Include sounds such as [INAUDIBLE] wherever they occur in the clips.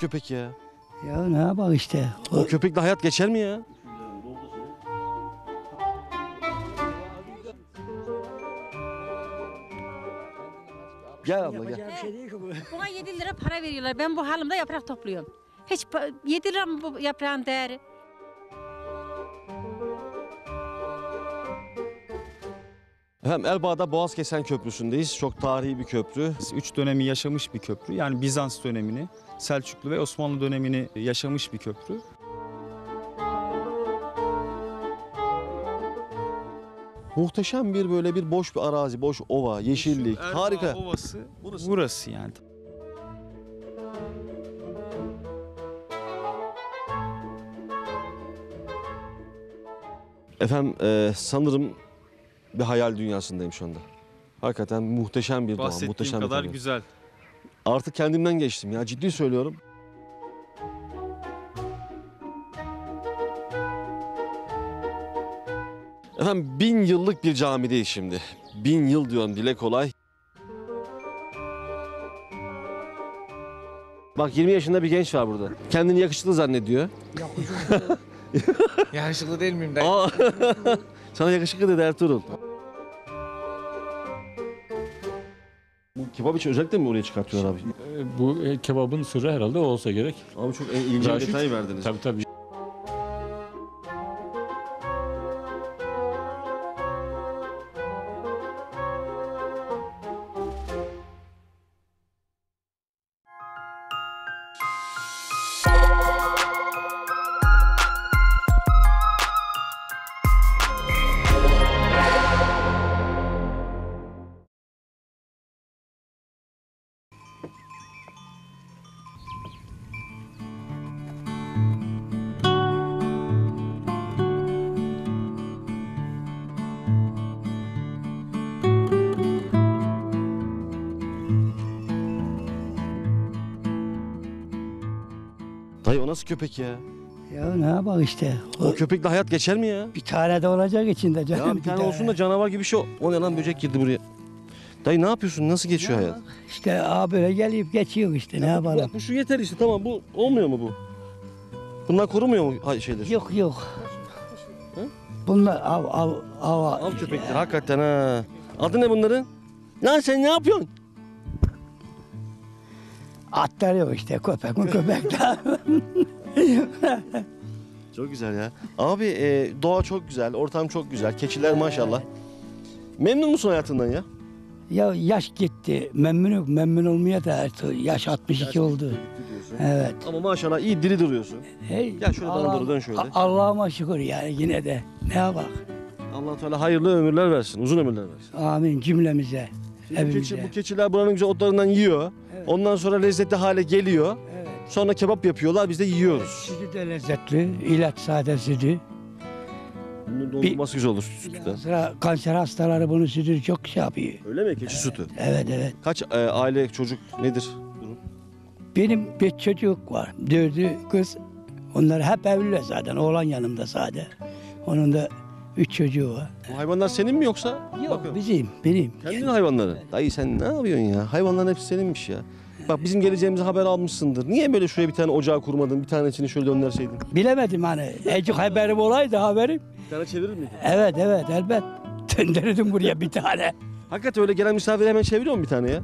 Köpek ya? Ya ne yapalım işte. O köpekle hayat geçer mi ya? Gel abla gel. Yapacak bir şey değil ki bu. [LAUGHS] Buna 7 lira para veriyorlar. Ben bu halimde yaprak topluyorum. Hiç pa- 7 lira mı bu yaprağın değeri? Efendim Elbağ'da Boğazkesen Köprüsü'ndeyiz. Çok tarihi bir köprü. Üç dönemi yaşamış bir köprü. Yani Bizans dönemini, Selçuklu ve Osmanlı dönemini yaşamış bir köprü. Muhteşem bir böyle bir boş bir arazi, boş ova, yeşillik. Erdoğan Harika. Ovası Burası. burası yani. Efendim e, sanırım bir hayal dünyasındayım şu anda. Hakikaten muhteşem bir doğa, Bahsettiğim muhteşem bir kadar tabiat. güzel. Artık kendimden geçtim ya ciddi söylüyorum. Efendim bin yıllık bir camideyiz şimdi. Bin yıl diyorum dile kolay. Bak 20 yaşında bir genç var burada. Kendini yakışıklı zannediyor. Yakışıklı [LAUGHS] değil miyim dayı? Aa, Sana yakışıklı dedi Ertuğrul. Bu kebap için özellikle mi oraya çıkartıyorlar abi? E, Bu e, kebabın sırrı herhalde o olsa gerek. Abi çok ilginç bir Raşit. detay verdiniz. Tabii tabii. Köpek ya? Ya ne yapalım işte. O, O köpekle hayat geçer mi ya? bir tane de olacak içinde canım. Ya bir tane olsun da canavar gibi bir şey. O ne lan böcek girdi buraya. Dayı ne yapıyorsun? Nasıl geçiyor hayat? İşte abi böyle gelip geçiyor işte ne yapalım. Ya bu şu yeter işte tamam bu olmuyor mu bu? Bunlar korumuyor mu şeyler? Yok yok. Hı? Bunlar av av av. Av köpekler hakikaten ha. Adı ne bunların? Lan sen ne yapıyorsun? Atlar yok işte köpek mi köpek [LAUGHS] de. [LAUGHS] Çok güzel ya. Abi e, doğa çok güzel, ortam çok güzel. Keçiler maşallah. Memnun musun hayatından ya? ya yaş gitti. Memnun yok. Memnun olmaya da artık yaş 62 oldu. Evet. Ama maşallah iyi diri duruyorsun. Hey, Gel şöyle bana doğru dön şöyle. A- Allah'ıma şükür yani yine de. Ne yapalım? allah Teala hayırlı ömürler versin, uzun ömürler versin. Amin cümlemize. Bu, keçi, bu keçiler buranın güzel otlarından yiyor. Ondan sonra lezzetli hale geliyor. Sonra kebap yapıyorlar, biz de yiyoruz. Sütü de lezzetli. ilaç sade sütü. Bunun dondurması güzel olur sütten. Sıra kanser hastaları bunu sütü çok şey yapıyor. Öyle mi? Keçi sütü. Evet evet. Kaç e, aile, çocuk nedir? durum? Benim bir çocuk var. Dördü kız. Onlar hep evliler zaten. Oğlan yanımda sade. Onun da üç çocuğu var. Bu hayvanlar senin mi yoksa? Yok Bakıyorum. bizim, benim. Kendin hayvanların. Dayı sen ne yapıyorsun ya? Hayvanların hepsi seninmiş ya. Bak bizim geleceğimizi haber almışsındır. Niye böyle şuraya bir tane ocağı kurmadın? Bir tanesini şöyle döndürseydin. Bilemedim hani. Ecik haberim olaydı haberim. Bir tane çevirir miydin? Evet evet elbet. [LAUGHS] Döndürdüm buraya bir tane. Hakikaten öyle gelen misafir hemen çeviriyor mu bir tane ya?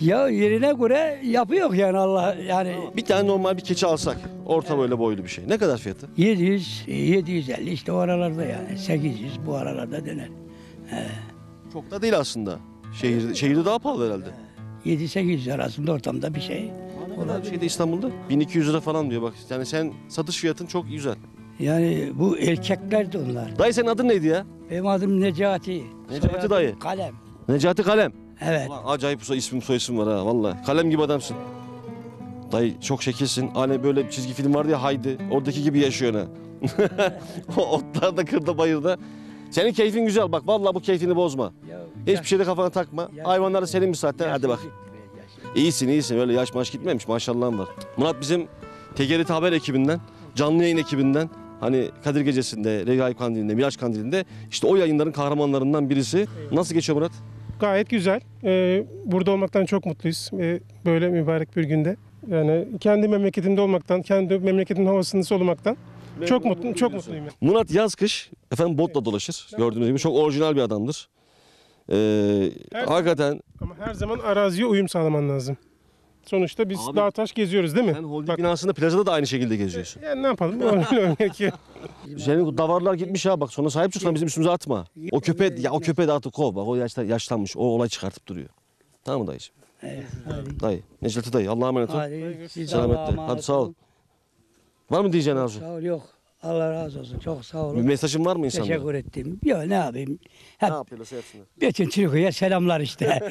Ya yerine göre yapıyor yani Allah yani Bir tane normal bir keçi alsak. Orta böyle boylu bir şey. Ne kadar fiyatı? 700 750 işte o aralarda yani 800 bu aralarda döner. Çok da değil aslında. Şehirde, şehirde daha pahalı herhalde. 7-800 arasında ortamda bir şey. Bir şeyde İstanbul'da? 1200 lira falan diyor bak. Yani sen satış fiyatın çok güzel. Yani bu erkekler de onlar. Dayı senin adın neydi ya? Benim adım Necati. Necati Soyadım dayı. Kalem. Necati Kalem. Evet. Ulan acayip soy ismim soy isim var ha valla. Kalem gibi adamsın. Dayı çok şekilsin. Hani böyle bir çizgi film vardı ya Haydi. Oradaki gibi yaşıyor ha. [LAUGHS] o otlarda, kırda, bayırda. Senin keyfin güzel bak. Vallahi bu keyfini bozma. Ya, Hiçbir şeyde kafana takma. Ya- Hayvanlar da senin bir saatten. Hadi bak. İyisin iyisin. Öyle yaş maş gitmemiş. Maşallahın var. Murat bizim TGRT Haber ekibinden, canlı yayın ekibinden hani Kadir Gecesi'nde, Regaip Kandili'nde, Miraç Kandili'nde işte o yayınların kahramanlarından birisi. Nasıl geçiyor Murat? Gayet güzel. Ee, burada olmaktan çok mutluyuz. Ee, böyle mübarek bir günde. Yani kendi memleketimde olmaktan, kendi memleketimin havasını solumaktan çok mutluyum, çok mutluyum. Murat yaz kış efendim botla dolaşır. Gördüğünüz gibi çok orijinal bir adamdır. Ee, Her- hakikaten Ama her zaman araziye uyum sağlaman lazım. Sonuçta biz Abi- dağ taş geziyoruz değil mi? sen holding Bak- binasında plazada da aynı şekilde geziyorsun. Yani ne yapalım? Öyle ki. [LAUGHS] Senin davarlar gitmiş ha bak sonra sahip çıksan bizim üstümüze atma. O köpeği ya o köpeği de artık kov bak o yaşta, yaşlanmış o olay çıkartıp duruyor. Tamam mı dayıcığım? Dayı. Necati dayı Allah'a emanet ol. Hadi, siz Selametle. Allah'a emanet Hadi sağ ol. Var mı diyeceğin Arzu? Sağ ol yok. Allah razı olsun. Çok sağ Bir olun. mesajın var mı insanlara? Teşekkür ettim. Yok ne yapayım. Hep Ne yapıyorlarsa yapsınlar. bütün Türkiye'ye selamlar işte. [LAUGHS]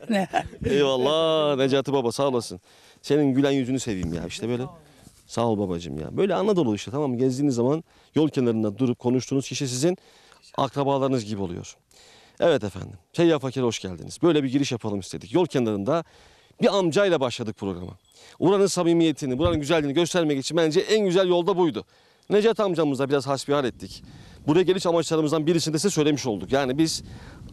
[LAUGHS] Ne? Eyvallah Necati baba sağ olasın. Senin gülen yüzünü seveyim ya işte böyle. Sağ ol babacığım ya. Böyle Anadolu işte tamam mı? Gezdiğiniz zaman yol kenarında durup konuştuğunuz kişi sizin akrabalarınız gibi oluyor. Evet efendim. Seyyah Fakir'e hoş geldiniz. Böyle bir giriş yapalım istedik. Yol kenarında bir amcayla başladık programa. Buranın samimiyetini, buranın güzelliğini göstermek için bence en güzel yolda buydu. Necat amcamızla biraz hasbihal ettik. Buraya geliş amaçlarımızdan birisini de size söylemiş olduk. Yani biz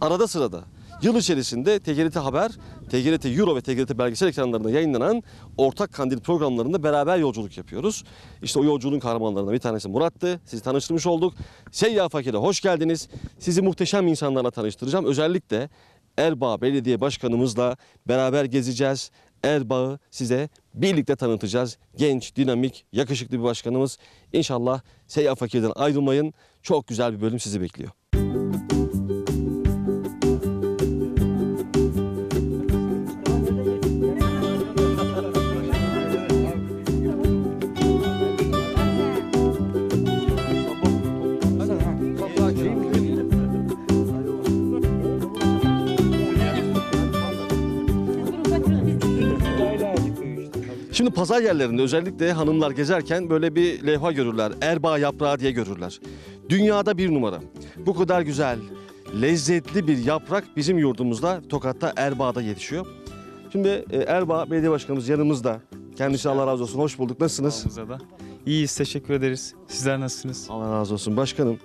arada sırada yıl içerisinde TGRT Haber, TGRT Euro ve TGRT belgesel ekranlarında yayınlanan ortak kandil programlarında beraber yolculuk yapıyoruz. İşte o yolculuğun kahramanlarından bir tanesi Murat'tı. Sizi tanıştırmış olduk. Seyyah Fakir'e hoş geldiniz. Sizi muhteşem insanlarla tanıştıracağım. Özellikle Erbaa Belediye Başkanımızla beraber gezeceğiz. Erbaa'yı size birlikte tanıtacağız. Genç, dinamik, yakışıklı bir başkanımız. İnşallah Seyyah Fakir'den ayrılmayın. Çok güzel bir bölüm sizi bekliyor. Şimdi pazar yerlerinde özellikle hanımlar gezerken böyle bir levha görürler. Erbaa yaprağı diye görürler. Dünyada bir numara. Bu kadar güzel, lezzetli bir yaprak bizim yurdumuzda Tokat'ta Erbaa'da yetişiyor. Şimdi e, Erbaa Belediye Başkanımız yanımızda. Kendisi Allah razı olsun. Hoş bulduk. Nasılsınız? Da. İyiyiz teşekkür ederiz. Sizler nasılsınız? Allah razı olsun. Başkanım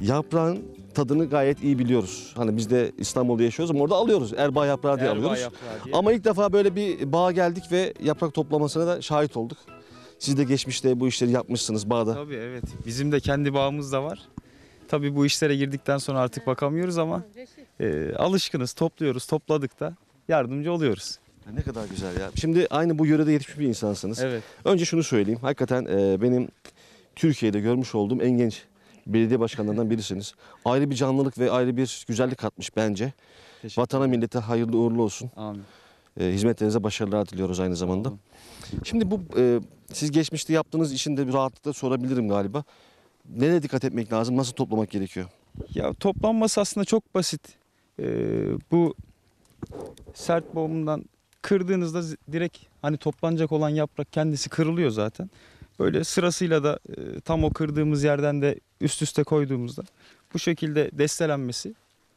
yaprağın tadını gayet iyi biliyoruz. Hani biz de İstanbul'da yaşıyoruz ama orada alıyoruz. Erbaa yaprağı diye Erbaa alıyoruz. yaprağı diye. Ama ilk defa böyle bir bağa geldik ve yaprak toplamasına da şahit olduk. Siz de geçmişte bu işleri yapmışsınız bağda. Tabii evet. Bizim de kendi bağımız da var. Tabii bu işlere girdikten sonra artık bakamıyoruz ama e, alışkınız, topluyoruz, topladık da yardımcı oluyoruz. Ya Ne kadar güzel ya. Şimdi aynı bu yörede yetişmiş bir insansınız. Evet. Önce şunu söyleyeyim. Hakikaten e, benim Türkiye'de görmüş olduğum en genç belediye başkanlarından birisiniz. Ayrı bir canlılık ve ayrı bir güzellik katmış bence. Teşekkür Vatana millete hayırlı uğurlu olsun. Amin. E, hizmetlerinize başarılar diliyoruz aynı zamanda. Şimdi bu e, siz geçmişte yaptığınız işin de bir rahatlıkla sorabilirim galiba. Nereye dikkat etmek lazım? Nasıl toplamak gerekiyor? Ya toplanması aslında çok basit. Ee, bu sert boğumundan kırdığınızda direkt hani toplanacak olan yaprak kendisi kırılıyor zaten. Böyle sırasıyla da e, tam o kırdığımız yerden de üst üste koyduğumuzda bu şekilde destelenmesi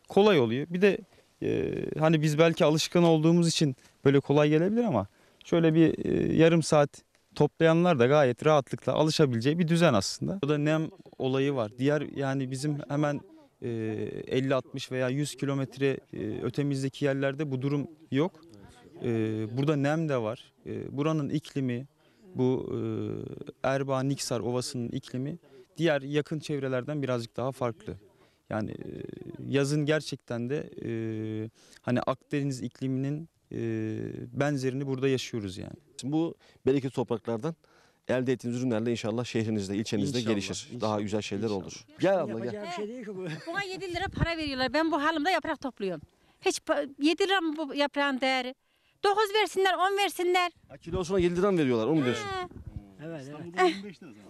kolay oluyor. Bir de e, hani biz belki alışkın olduğumuz için böyle kolay gelebilir ama şöyle bir e, yarım saat toplayanlar da gayet rahatlıkla alışabileceği bir düzen aslında. Burada nem olayı var. Diğer yani bizim hemen e, 50-60 veya 100 kilometre ötemizdeki yerlerde bu durum yok. Burada nem de var. Buranın iklimi, bu e, Erbaa Niksar Ovası'nın iklimi diğer yakın çevrelerden birazcık daha farklı. Yani e, yazın gerçekten de e, hani Akdeniz ikliminin e, benzerini burada yaşıyoruz yani. Bu bereketli topraklardan elde ettiğiniz ürünlerle inşallah şehrinizde, ilçenizde İnşallah, gelişir. inşallah, Daha güzel şeyler inşallah. olur. Gel abla gel. Yapacağı bir şey değil ki bu. Buna 7 lira para veriyorlar. Ben bu halimde yaprak topluyorum. Hiç pa- 7 lira mı bu yaprağın değeri? 9 versinler, 10 versinler. Ha, kilosuna 7 liradan veriyorlar onu mu diyorsun? Evet, evet.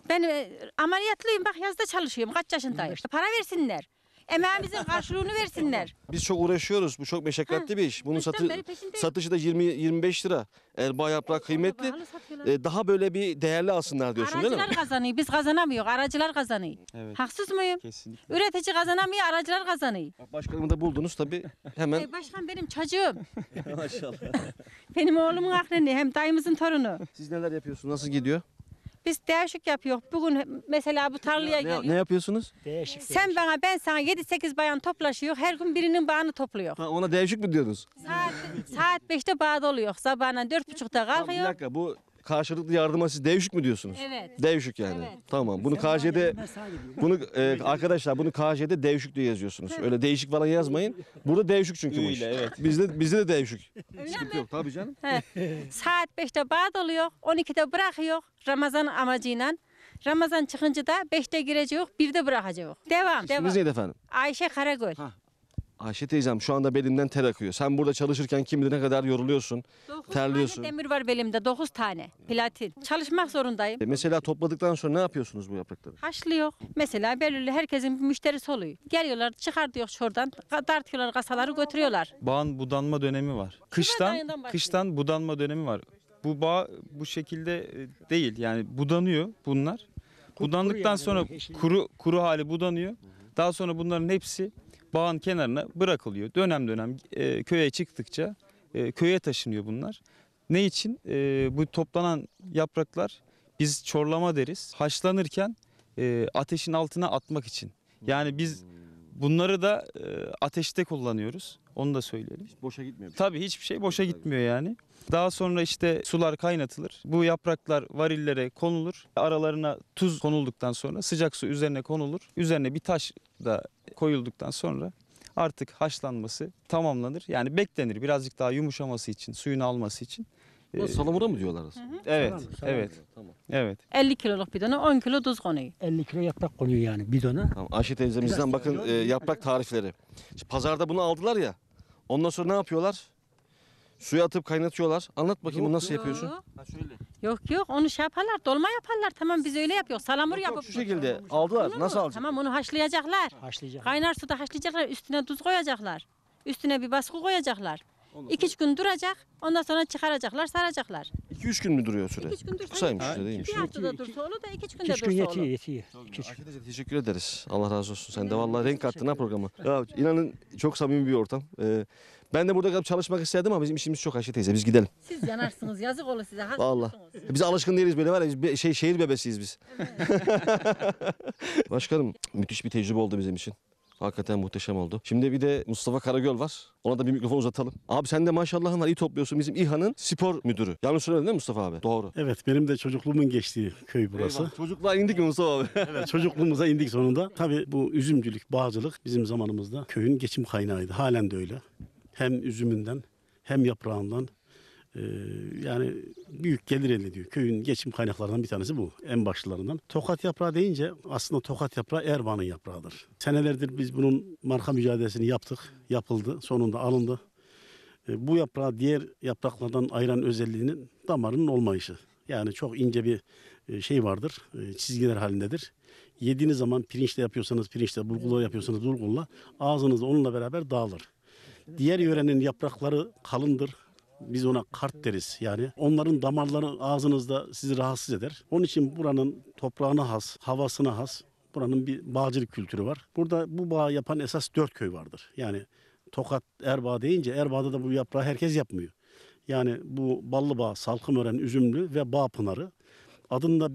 Ben e, ameliyatlıyım bak yazda çalışıyorum. Kaç yaşındayım? Para versinler. Emeğimizin karşılığını versinler. Biz çok uğraşıyoruz. Bu çok meşakkatli bir iş. Bunun satı, beri satışı da 20 25 lira. Erbaa yaprağı kıymetli. Pahalı satıyorlar. Ee, daha böyle bir değerli alsınlar diyorsun değil mi? Aracılar kazanıyor. Biz kazanamıyoruz. Aracılar kazanıyor. Evet. Haksız mıyım? Kesinlikle. Üretici kazanamıyor, aracılar kazanıyor. Bak Başkanımı da buldunuz tabii. Hemen. Ey başkan benim çocuğum. [LAUGHS] Maşallah. Benim oğlumun aklını hem dayımızın torunu. Siz neler yapıyorsunuz? Nasıl gidiyor? Biz değişik yapıyoruz. Bugün mesela bu tarlaya Ne, geliyor. ne yapıyorsunuz? Sen bana ben sana 7-8 bayan toplaşıyor. Her gün birinin bağını topluyor. Ha, ona değişik mi diyorsunuz? Saat, saat 5'te bağda oluyor. Sabahına 4.30'da Tamam, bir kalkıyor. dakika bu karşılıklı yardıma siz değişik mi diyorsunuz? Evet. Değişik yani. Evet. Tamam. Bunu KJ'de bunu e, arkadaşlar bunu KJ'de değişik diye yazıyorsunuz. Öyle değişik falan yazmayın. Burada değişik çünkü bu iş. Öyle, evet. Bizde bizde de. Öyle Sıkıntı yok tabii canım. He. Saat 5'te bağda oluyor. 12'de bırakıyor Ramazan amacıyla. Ramazan çıkınca da 5'te gireceğiz, 1'de bırakacağız. Devam. devam. İsminiz neydi efendim? Ayşe Karagöl. Ha. Ayşe teyzem şu anda belimden ter akıyor. Sen burada çalışırken kim bilir ne kadar yoruluyorsun. Dokuz terliyorsun. tane demir var belimde 9 tane platin. Çalışmak zorundayım. E, Mesela topladıktan sonra ne yapıyorsunuz bu yaprakları? Haşlıyor. Mesela belirli herkesin bir müşterisi oluyor. Geliyorlar çıkar diyor şuradan tartıyorlar kasaları götürüyorlar. Bağın budanma dönemi var. ayından Kıştan başlıyor. kıştan budanma dönemi var. Bu bağ bu şekilde e, değil. Yani budanıyor bunlar. Budandıktan sonra kuru kuru hali budanıyor. Daha sonra bunların hepsi bağın kenarına bırakılıyor. Dönem dönem e, köye çıktıkça e, köye taşınıyor bunlar. Ne için? E, bu toplanan yapraklar biz çorlama deriz. Haşlanırken e, ateşin altına atmak için. Yani biz bunları da e, ateşte kullanıyoruz. Onu da söyleyelim. Boşa gitmiyor. Tabii hiçbir şey boşa gitmiyor yani. Daha sonra işte sular kaynatılır. Bu yapraklar varillere konulur. Aralarına tuz konulduktan sonra sıcak su üzerine konulur. Üzerine bir taş da koyulduktan sonra artık haşlanması tamamlanır. Yani beklenir birazcık daha yumuşaması için, suyunu alması için. Ee, Salamura mı diyorlar? evet, Salam, salam. evet, Tamam. evet. 50 kiloluk bidona 10 kilo tuz konuyor. 50 kilo yaprak konuyor yani bidona. Tamam. Ayşe teyzemizden bakın e, yaprak tarifleri. Şimdi pazarda bunu aldılar ya. Ondan sonra ne yapıyorlar? Suya atıp kaynatıyorlar. Anlat bakayım bunu nasıl yapıyorsun? Yok. Yok yok onu şey yaparlar dolma yaparlar tamam biz öyle yapıyoruz. Salamur Yok, yok, yapıp. şu şekilde aldılar. Bunu Nasıl alacak? Tamam onu haşlayacaklar. Haşlayacak. Kaynar suda haşlayacaklar üstüne tuz koyacaklar. Üstüne bir baskı koyacaklar. İki üç gün duracak. Ondan sonra çıkaracaklar, saracaklar. 2-3 gün mü duruyor süre? İki üç gün dursa Kısaymış süre değilmiş. Bir haftada dursa olur da iki üç günde 2 dursa gün olur. yetiyor yetiyor. İki üç Ayşe teyze teşekkür ederiz. Allah razı olsun. Sen de vallahi renk kattın ha programa. Ya inanın çok samimi bir ortam. Ee, ben de burada kalıp çalışmak isterdim ama bizim işimiz çok Ayşe teyze. Biz gidelim. Siz yanarsınız yazık olur size. olursunuz. Biz alışkın değiliz böyle var ya biz be- şey şehir bebesiyiz biz. [LAUGHS] Başkanım müthiş bir tecrübe oldu bizim için. Hakikaten muhteşem oldu. Şimdi bir de Mustafa Karagöl var. Ona da bir mikrofon uzatalım. Abi sen de maşallahın var iyi topluyorsun. Bizim İHA'nın spor müdürü. Yanlış söyledin değil mi Mustafa abi? Doğru. Evet benim de çocukluğumun geçtiği köy burası. Eyvah, Çocukluğa indik mi Mustafa abi? [LAUGHS] Evet çocukluğumuza indik sonunda. Tabii bu üzümcülük, bağcılık bizim zamanımızda köyün geçim kaynağıydı. Halen de öyle. Hem üzümünden hem yaprağından eee, yani büyük gelir elde ediyor. Köyün geçim kaynaklarından bir tanesi bu. En başlılarından. Tokat yaprağı deyince aslında tokat yaprağı Erbaa'nın yaprağıdır. Senelerdir biz bunun marka mücadelesini yaptık. Yapıldı. Sonunda alındı. E, Bu yaprağı diğer yapraklardan ayıran özelliğinin damarının olmayışı. Yani çok ince bir e, şey vardır, e, çizgiler halindedir. Yediğiniz zaman pirinçle yapıyorsanız pirinçle, bulgurla yapıyorsanız bulgurla ağzınızda onunla beraber dağılır. Diğer yörenin yaprakları kalındır. Biz ona kart deriz yani. Onların damarları ağzınızda sizi rahatsız eder. Onun için buranın toprağına has, havasına has. Buranın bir bağcılık kültürü var. Burada bu bağı yapan esas dört köy vardır. Yani Tokat Erbaa deyince Erbaa'da da bu yaprağı herkes yapmıyor. Yani bu Ballıbağ, Salkımören, Üzümlü ve Bağpınarı adında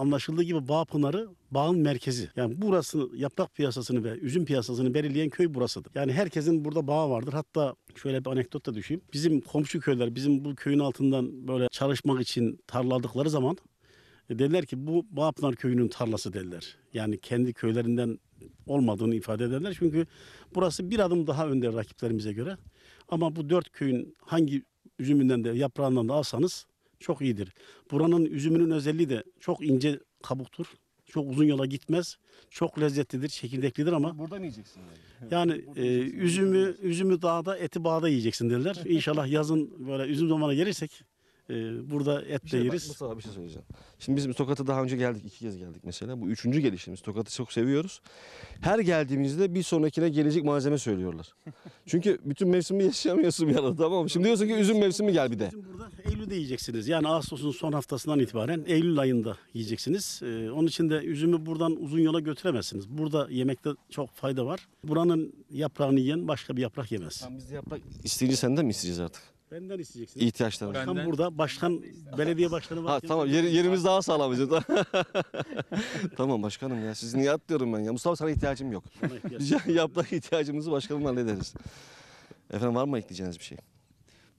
anlaşıldığı gibi Bağpınarı bağın merkezi. Yani burası yaprak piyasasını ve üzüm piyasasını belirleyen köy burasıdır. Yani herkesin burada bağı vardır. Hatta şöyle bir anekdot da düşeyim. Bizim komşu köyler bizim bu köyün altından böyle çalışmak için tarladıkları zaman e, dediler ki bu Bağpınar köyünün tarlası dediler. Yani kendi köylerinden olmadığını ifade ederler. Çünkü burası bir adım daha önde rakiplerimize göre. Ama bu dört köyün hangi üzümünden de yaprağından da alsanız çok iyidir. Buranın üzümünün özelliği de çok ince kabuktur. Çok uzun yola gitmez. Çok lezzetlidir, çekirdeklidir ama Burada mı yiyeceksin yani? yani e, üzümü üzümü dağda, eti bağda yiyeceksin derler. İnşallah yazın böyle üzüm zamanı gelirsek e, burada et Bir de şey, bak, yeriz. Mustafa bir şey söyleyeceğim. Şimdi biz Tokat'a daha önce geldik. iki kez geldik mesela. Bu üçüncü gelişimiz. Tokat'ı çok seviyoruz. Her geldiğimizde bir sonrakine gelecek malzeme söylüyorlar. [LAUGHS] Çünkü bütün mevsimi yaşayamıyorsun bir arada tamam mı? Şimdi diyorsun ki üzüm mevsimi gel bir de. Üzüm burada Eylül'de yiyeceksiniz. Yani Ağustos'un son haftasından itibaren Eylül ayında yiyeceksiniz. Ee, onun için de üzümü buradan uzun yola götüremezsiniz. Burada yemekte çok fayda var. Buranın yaprağını yiyen başka bir yaprak yemez. Tamam biz de yaprak isteyince senden mi isteyeceğiz artık? Benden isteyeceksiniz. ihtiyaçlarımız. Ben- Başkan Benden- burada, başkan, belediye başkanı var. Ha tamam yer, yerimiz daha sağlam bizim. [LAUGHS] tamam başkanım ya sizi niye atlıyorum ben ya. Mustafa sana ihtiyacım yok. Sana ihtiyaç- [LAUGHS] Ya- Yaptığı ihtiyacımızı başkanımla hallederiz. Efendim var mı ekleyeceğiniz bir şey?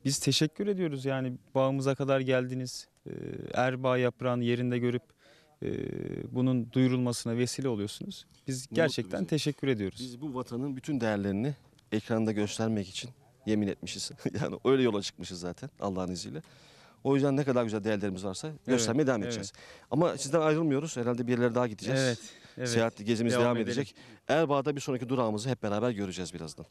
Biz teşekkür ediyoruz yani bağımıza kadar geldiniz. Ee, Erbaa yaprağını yerinde görüp e, bunun duyurulmasına vesile oluyorsunuz. Biz gerçekten teşekkür ediyoruz. Biz bu vatanın bütün değerlerini ekranda göstermek için yemin etmişiz. [LAUGHS] yani öyle yola çıkmışız zaten Allah'ın izniyle. O yüzden ne kadar güzel değerlerimiz varsa göstermeye devam edeceğiz. Ama sizden ayrılmıyoruz. Herhalde bir yerlere daha gideceğiz. Evet. evet. Seyahatli gezimiz devam, Devam edecek. Erbaa'da bir sonraki durağımızı hep beraber göreceğiz birazdan.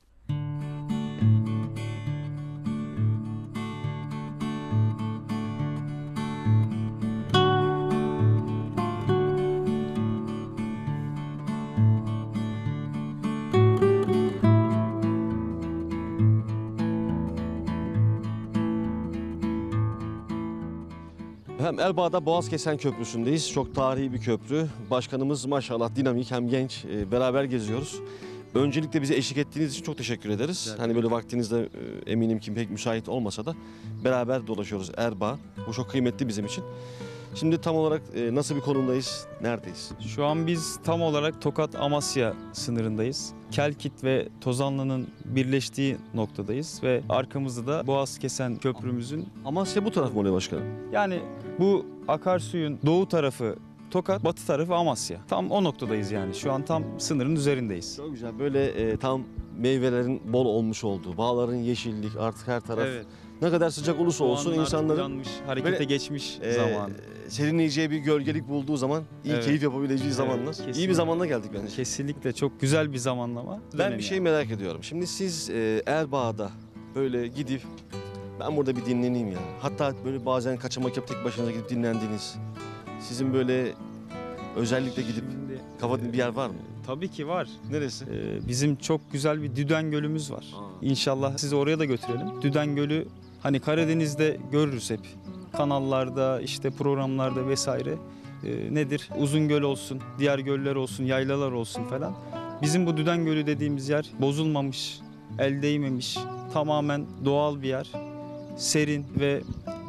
Elbağ'da Boğazkesen Köprüsü'ndeyiz. Çok tarihi bir köprü. Başkanımız maşallah dinamik hem genç. Ee, Beraber geziyoruz. Öncelikle bize eşlik ettiğiniz için çok teşekkür ederiz. Rica Hani böyle vaktinizde e, eminim ki pek müsait olmasa da beraber dolaşıyoruz Erbağ. Bu çok kıymetli bizim için. Şimdi tam olarak e, nasıl bir konumdayız? Neredeyiz? Şu an biz tam olarak Tokat Amasya sınırındayız. Kelkit ve Tozanlı'nın birleştiği noktadayız ve arkamızda da Boğaz Kesen Köprümüzün Amasya bu taraf mı oluyor başkanım? yani bu akarsuyun doğu tarafı Tokat, batı tarafı Amasya. Tam o noktadayız yani. Şu an tam sınırın üzerindeyiz. Çok güzel. Böyle e, tam meyvelerin bol olmuş olduğu, bağların yeşillik artık her taraf. Ne kadar sıcak olursa olsun insanların uyanmış, harekete böyle, geçmiş e, zaman. serinleyeceği bir gölgelik bulduğu zaman iyi Evet. keyif yapabileceği Evet, zamanlar. İyi kesinlikle. bir zamanda geldik bence. Kesinlikle çok güzel bir zamanlama. Ben bir şey yani. merak ediyorum. Şimdi siz e, Erbağ'da böyle gidip ben burada bir dinleneyim ya. Hatta böyle bazen kaçamak yapıp tek başınıza gidip dinlendiğiniz. Sizin böyle özellikle gidip Şimdi, kafa bir yer var mı? Tabii ki var. Neresi? Ee, bizim çok güzel bir Düden Gölümüz var. İnşallah sizi oraya da götürelim. Düden Gölü hani Karadeniz'de görürüz hep. Kanallarda, işte programlarda vesaire. Ee, nedir? Uzun göl olsun, diğer göller olsun, yaylalar olsun falan. Bizim bu Düden Gölü dediğimiz yer bozulmamış, el değmemiş, tamamen doğal bir yer. Serin ve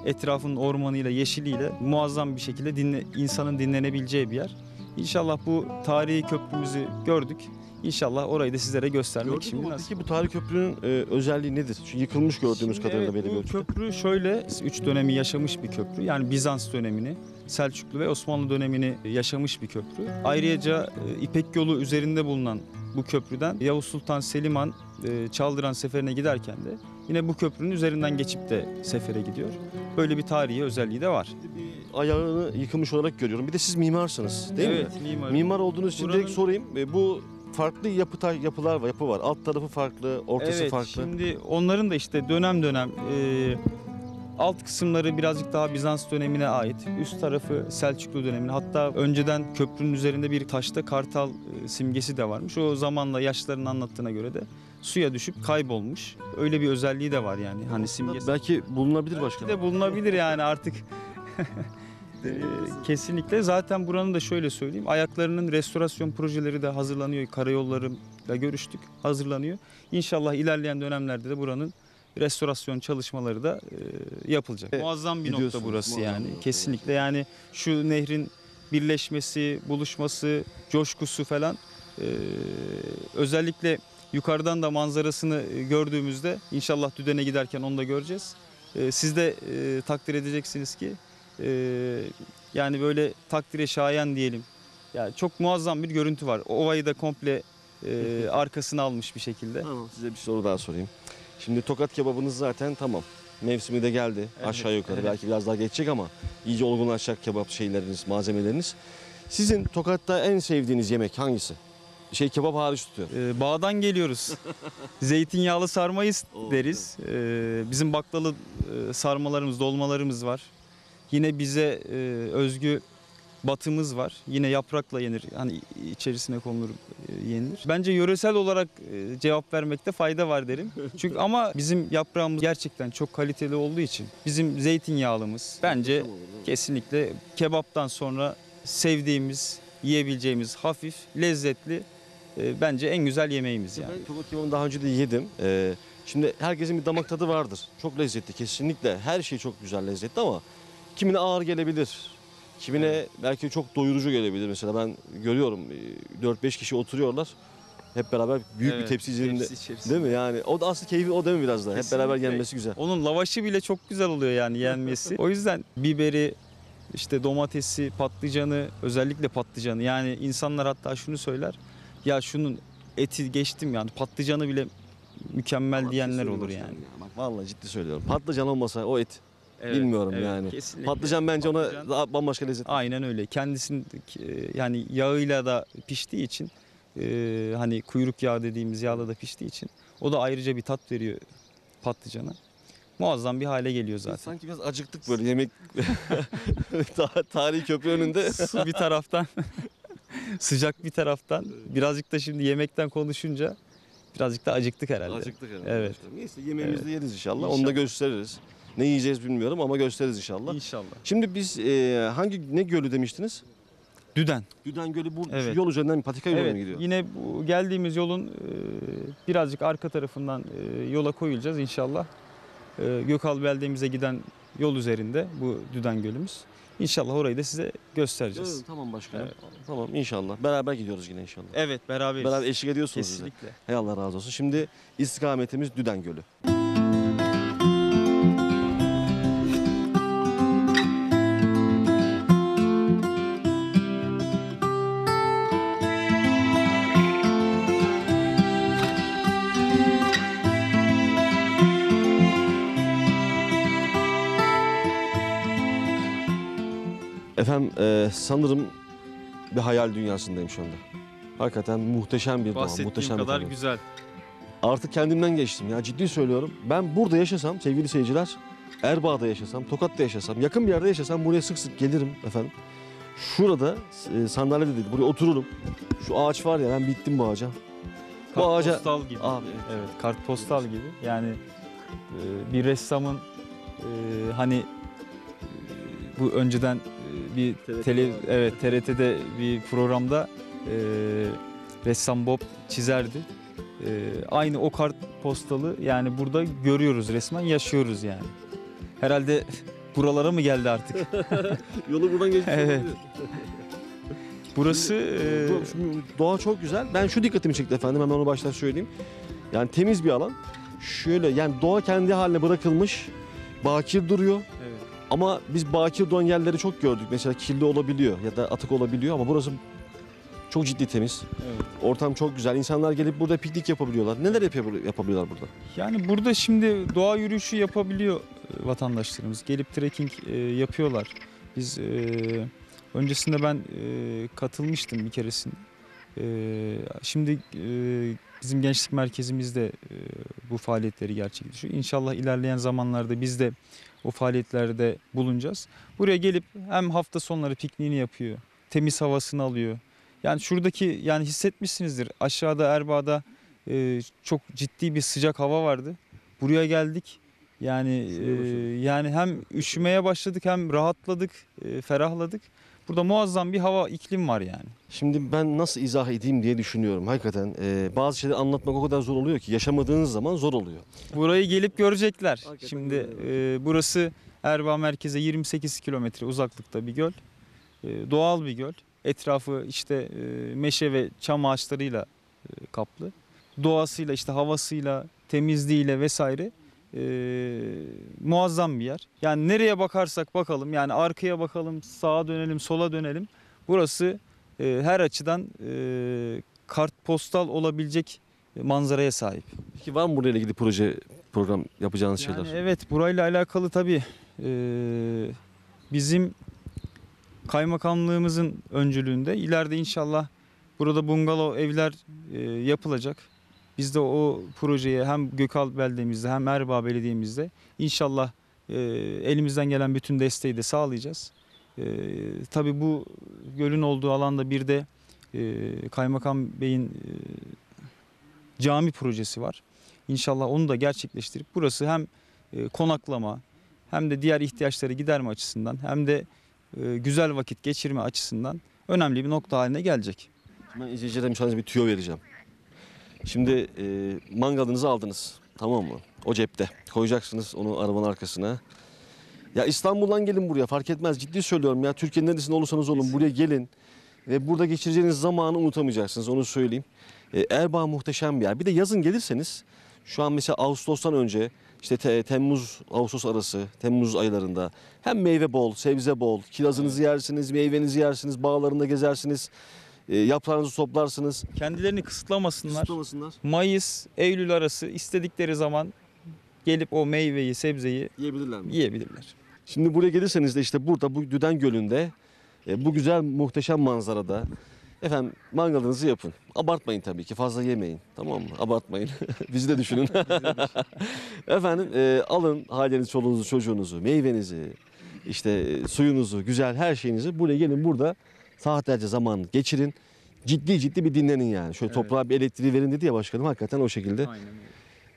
etrafının ormanıyla, yeşiliyle muazzam bir şekilde dinle, insanın dinlenebileceği bir yer. İnşallah bu tarihi köprümüzü gördük. İnşallah orayı da sizlere göstermek Gördük şimdi. Peki bu tarih köprünün e, özelliği nedir? Çünkü yıkılmış gördüğümüz Şimdi kadarıyla evet, belli bir bu ölçüde. köprü şöyle üç dönemi yaşamış bir köprü. Yani Bizans dönemini, Selçuklu ve Osmanlı dönemini yaşamış bir köprü. Ayrıca e, İpek yolu üzerinde bulunan bu köprüden Yavuz Sultan Selim Han e, Çaldıran seferine giderken de yine bu köprünün üzerinden geçip de sefere gidiyor. Böyle bir tarihi özelliği de var. Ayağını yıkılmış olarak görüyorum. Bir de siz mimarsınız değil mi? evet, mimar. Mimar olduğunuz için Buranın- direkt sorayım. E, bu farklı yapı yapılar var, yapı var. Alt tarafı farklı, ortası evet, farklı. Şimdi onların da işte dönem dönem e, alt kısımları birazcık daha Bizans dönemine ait. Üst tarafı Selçuklu dönemine. Hatta önceden köprünün üzerinde bir taşta kartal e, simgesi de varmış. O zamanla yaşlarının anlattığına göre de suya düşüp kaybolmuş. Öyle bir özelliği de var yani. Hani simgesi. Belki bulunabilir Belki başkanım. de bulunabilir yani artık. [LAUGHS] Ee, Kesinlikle. Zaten buranın da şöyle söyleyeyim. Ayaklarının restorasyon projeleri de hazırlanıyor. Karayollarıyla görüştük. Hazırlanıyor. İnşallah ilerleyen dönemlerde de buranın restorasyon çalışmaları da e, yapılacak. Evet, Muazzam bir nokta burası Muazzam yani. nokta. Kesinlikle yani şu nehrin birleşmesi, buluşması, coşkusu falan e, özellikle yukarıdan da manzarasını e, gördüğümüzde inşallah Düden'e giderken onu da göreceğiz. E, siz de e, takdir edeceksiniz ki e, yani böyle takdire şayan diyelim. Yani çok muazzam bir görüntü var. Ovayı da komple e, [LAUGHS] arkasına almış bir şekilde. Tamam size bir soru daha sorayım. Şimdi tokat kebabınız zaten tamam. Mevsimi de geldi Evet, aşağı yukarı. evet. Belki biraz daha geçecek ama iyice olgunlaşacak kebap şeyleriniz, malzemeleriniz. Sizin Tokat'ta en sevdiğiniz yemek hangisi? Şey kebap hariç tutuyor. E, bağdan geliyoruz. [LAUGHS] Zeytinyağlı sarmayı Oo, deriz. E, bizim baklalı e, sarmalarımız, dolmalarımız var. Yine bize e, özgü batımız var. Yine yaprakla yenir. Hani içerisine konulur e, yenilir. Bence yöresel olarak e, cevap vermekte fayda var derim. [LAUGHS] Çünkü ama bizim yaprağımız gerçekten çok kaliteli olduğu için bizim zeytinyağlımız bence kesinlikle kebaptan sonra sevdiğimiz, yiyebileceğimiz hafif, lezzetli e, bence en güzel yemeğimiz yani. Ben tokat kebabını daha önce de yedim. Ee, Şimdi herkesin bir damak tadı vardır. Çok lezzetli kesinlikle. Her şey çok güzel lezzetli ama kimine ağır gelebilir. Kimine belki çok doyurucu gelebilir. Mesela ben görüyorum e, 4-5 kişi oturuyorlar. Hep beraber büyük bir Evet, tepsi üzerinde. tepsi içerisinde. Değil mi yani? O da aslında keyfi o değil mi biraz da? Hep beraber Kesinlikle. yenmesi güzel. Onun lavaşı bile çok güzel oluyor yani yenmesi. o yüzden biberi, işte domatesi, patlıcanı, özellikle patlıcanı. Yani insanlar hatta şunu söyler. Ya şunun eti geçtim yani patlıcanı bile mükemmel diyenler olur yani. Bak vallahi ciddi söylüyorum. Patlıcan olmasa o et Bilmiyorum yani. Kesinlikle. patlıcan bence ona Patlıcan- daha bambaşka lezzet. Aynen öyle. Kendisinin e, yani yağıyla da piştiği için e, hani kuyruk yağı dediğimiz yağla da piştiği için o da ayrıca bir tat veriyor patlıcana. Muazzam bir hale geliyor zaten. Sanki biraz acıktık böyle yemek [LAUGHS] Ta- tarihi köprü önünde. [LAUGHS] Su bir taraftan [LAUGHS] sıcak bir taraftan birazcık da şimdi yemekten konuşunca birazcık da acıktık herhalde. Acıktık herhalde. Evet. Neyse yemeğimizi yeriz inşallah. Onu da İnşallah. gösteririz. Ne yiyeceğiz bilmiyorum ama gösteririz inşallah. İnşallah. Şimdi biz e, hangi ne gölü demiştiniz? Düden. Düden Gölü bu Evet. yol üzerinden patika yoluna Evet. mı gidiyor? Yine bu geldiğimiz yolun e, birazcık arka tarafından e, yola koyulacağız inşallah. E, Gökal beldemize giden yol üzerinde bu Düden Gölümüz. İnşallah orayı da size göstereceğiz. Evet, tamam başkanım. Tamam inşallah. Beraber gidiyoruz yine inşallah. Evet beraberiz. Beraber eşlik ediyorsunuz bize. Kesinlikle. Hay Allah razı olsun. Şimdi istikametimiz Düden Gölü. Sanırım bir hayal dünyasındayım şu anda. Hakikaten muhteşem bir doğa, Bahsettiğim muhteşem bir kadar güzel. Artık kendimden geçtim ya ciddi söylüyorum. Ben burada yaşasam sevgili seyirciler, Erbaa'da yaşasam, Tokat'ta yaşasam, yakın bir yerde yaşasam buraya sık sık gelirim efendim. Şurada e, sandalyede değil, buraya otururum. Şu ağaç var ya ben bittim bu ağaca. Bu ağaca... Kartpostal gibi. Abi evet. Evet, kartpostal gibi. Yani e, bir ressamın e, hani e, bu önceden bir TRT evet TRT'de bir programda e, ressam Bob çizerdi. E, aynı o kartpostalı yani burada görüyoruz resmen yaşıyoruz yani. Herhalde buralara mı geldi artık? [LAUGHS] Yolu buradan geçmiş Evet. Burası e, doğa çok güzel. Ben şu dikkatimi çekti efendim hemen onu baştan söyleyeyim. Yani temiz bir alan. Şöyle yani doğa kendi haline bırakılmış. Bakir duruyor. evet. Ama biz bakir duran yerleri çok gördük. Mesela kirli olabiliyor ya da atık olabiliyor ama burası çok ciddi temiz. Evet. Ortam çok güzel. İnsanlar gelip burada piknik yapabiliyorlar. Neler yapıyor, yapabiliyorlar burada? Yani burada şimdi doğa yürüyüşü yapabiliyor e, vatandaşlarımız. Gelip trekking e, yapıyorlar. Biz e, öncesinde ben e, katılmıştım bir keresinde. E, şimdi e, bizim gençlik merkezimizde e, bu faaliyetleri gerçekleşiyor. İnşallah ilerleyen zamanlarda biz de o faaliyetlerde bulunacağız. Buraya gelip hem hafta sonları pikniğini yapıyor, temiz havasını alıyor. Yani şuradaki yani hissetmişsinizdir. Aşağıda Erbaa'da e, çok ciddi bir sıcak hava vardı. Buraya geldik. Yani e, yani hem üşümeye başladık hem rahatladık, e, ferahladık. Burada muazzam bir hava iklim var yani. Şimdi ben nasıl izah edeyim diye düşünüyorum. Hakikaten e, bazı şeyleri anlatmak o kadar zor oluyor ki yaşamadığınız zaman zor oluyor. Burayı gelip görecekler. Hakikaten Şimdi e, burası Erbaa merkeze 28 kilometre uzaklıkta bir göl. E, doğal bir göl. Etrafı işte e, meşe ve çam ağaçlarıyla e, kaplı. Doğasıyla işte havasıyla, temizliğiyle vesaire e, muazzam bir yer. Yani nereye bakarsak bakalım yani arkaya bakalım, sağa dönelim, sola dönelim. Burası e, her açıdan e, kartpostal olabilecek manzaraya sahip. Peki var mı burayla ilgili proje program yapacağınız Yani şeyler? evet burayla alakalı tabii e, bizim kaymakamlığımızın öncülüğünde ileride inşallah burada bungalov evler e, yapılacak. Biz de o projeye hem Gökal beldemizde hem Erbaa belediyemizde inşallah e, elimizden gelen bütün desteği de sağlayacağız. E, tabii bu gölün olduğu alanda bir de e, Kaymakam Bey'in e, cami projesi var. İnşallah onu da gerçekleştirip burası hem e, konaklama hem de diğer ihtiyaçları giderme açısından hem de e, güzel vakit geçirme açısından önemli bir nokta haline gelecek. Ben izleyicilere müsaadenizle bir tüyo vereceğim. Şimdi e, mangalınızı aldınız. Tamam mı? O cepte. Koyacaksınız onu arabanın arkasına. Ya İstanbul'dan gelin buraya fark etmez. Ciddi söylüyorum ya. Türkiye'nin neresinde olursanız olun buraya gelin. Ve burada geçireceğiniz zamanı unutamayacaksınız onu söyleyeyim. E, Erbaa muhteşem bir yer. Bir de yazın gelirseniz şu an mesela Ağustos'tan önce işte te- Temmuz Ağustos arası Temmuz aylarında hem meyve bol, sebze bol, kirazınızı yersiniz, meyvenizi yersiniz, bağlarında gezersiniz, e, toplarsınız. Kendilerini kısıtlamasınlar. Kısıtlamasınlar. Mayıs, Eylül arası istedikleri zaman gelip o meyveyi, sebzeyi Yiyebilirler mi? yiyebilirler. Şimdi buraya gelirseniz de işte burada bu Düden Gölü'nde e, bu güzel muhteşem manzarada efendim mangalınızı yapın. Abartmayın tabii ki fazla yemeyin tamam mı? Abartmayın. [LAUGHS] Bizi de düşünün. [LAUGHS] efendim e, alın haliniz, çoluğunuzu, çocuğunuzu, meyvenizi, işte e, suyunuzu, güzel her şeyinizi buraya gelin burada saatlerce zaman geçirin. Ciddi ciddi bir dinlenin yani. Şöyle Evet. toprağa bir elektriği verin dedi ya başkanım hakikaten o şekilde. Aynen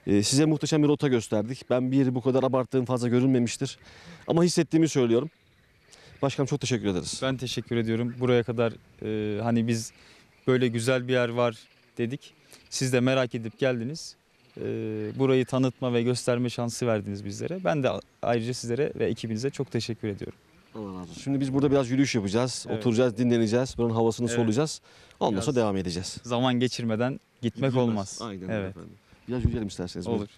öyle. Ee, size muhteşem bir rota gösterdik. Ben bir yeri bu kadar abarttığım fazla görünmemiştir. Ama hissettiğimi söylüyorum. Başkanım çok teşekkür ederiz. Ben teşekkür ediyorum. Buraya kadar e, hani biz böyle güzel bir yer var dedik. Siz de merak edip geldiniz. E, burayı tanıtma ve gösterme şansı verdiniz bizlere. Ben de ayrıca sizlere ve ekibinize çok teşekkür ediyorum. Şimdi biz burada biraz yürüyüş yapacağız. Evet. Oturacağız, dinleneceğiz. Buranın havasını Evet. soluyacağız. Ondan Biraz sonra devam edeceğiz. Zaman geçirmeden gitmek Yürüyeceğiz. olmaz. Aynen evet. efendim. Biraz yürüyelim isterseniz. Olur.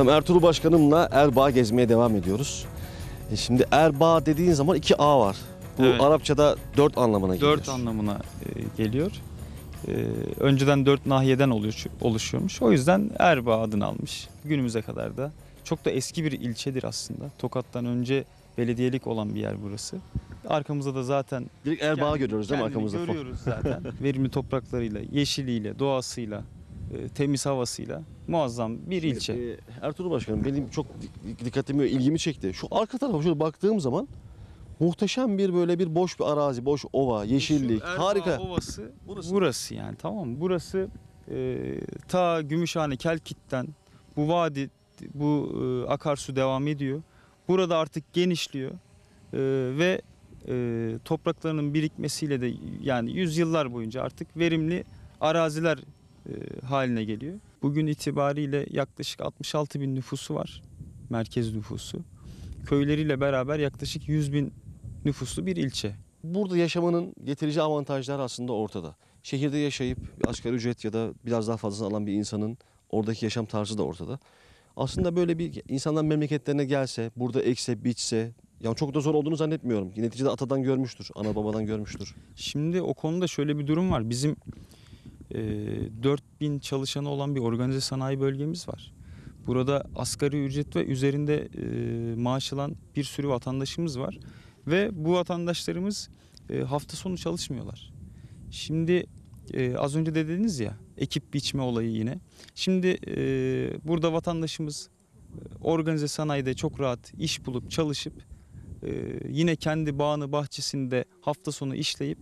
Hem Ertuğrul Başkanımla Erbaa gezmeye devam ediyoruz. E şimdi Erbaa dediğin zaman iki A var. Bu Evet. Arapçada dört anlamına geliyor. Dört anlamına e, geliyor. E, önceden dört nahiyeden oluş- oluşuyormuş. O yüzden Erbaa adını almış. Günümüze kadar da. Çok da eski bir ilçedir aslında. Tokat'tan önce belediyelik olan bir yer burası. Arkamızda da zaten Direkt Kendi- görüyoruz değil mi kendini arkamızda? Görüyoruz zaten. [LAUGHS] Verimli topraklarıyla, yeşiliyle, doğasıyla, temiz havasıyla muazzam bir ilçe. Ee, Ertuğrul Başkanım benim çok dik- dikkatimi ilgimi çekti. Şu arka tarafa şöyle baktığım zaman muhteşem bir böyle bir boş bir arazi, boş ova, yeşillik. Şu Harika. Ovası Burası. burası. yani tamam mı? Burası e, ta Gümüşhane Kelkit'ten bu vadi bu e, akarsu devam ediyor. Burada artık genişliyor E, ve e, topraklarının birikmesiyle de yani yüzyıllar boyunca artık verimli araziler e, haline geliyor. Bugün itibariyle yaklaşık 66 bin nüfusu var. Merkez nüfusu. Köyleriyle beraber yaklaşık 100 bin nüfuslu bir ilçe. Burada yaşamanın getirici avantajlar aslında ortada. Şehirde yaşayıp asgari ücret ya da biraz daha fazlasını alan bir insanın oradaki yaşam tarzı da ortada. Aslında böyle bir insanlar memleketlerine gelse, burada ekse, biçse, yani çok da zor olduğunu zannetmiyorum. Neticede atadan görmüştür, ana babadan görmüştür. Şimdi o konuda şöyle bir durum var. Bizim e, 4000 çalışanı olan bir organize sanayi bölgemiz var. Burada asgari ücret ve üzerinde e, maaş alan bir sürü vatandaşımız var. Ve bu vatandaşlarımız e, hafta sonu çalışmıyorlar. Şimdi e, az önce de dediniz ya ekip biçme olayı yine. Şimdi burada vatandaşımız organize sanayide çok rahat iş bulup çalışıp yine kendi bağını bahçesinde hafta sonu işleyip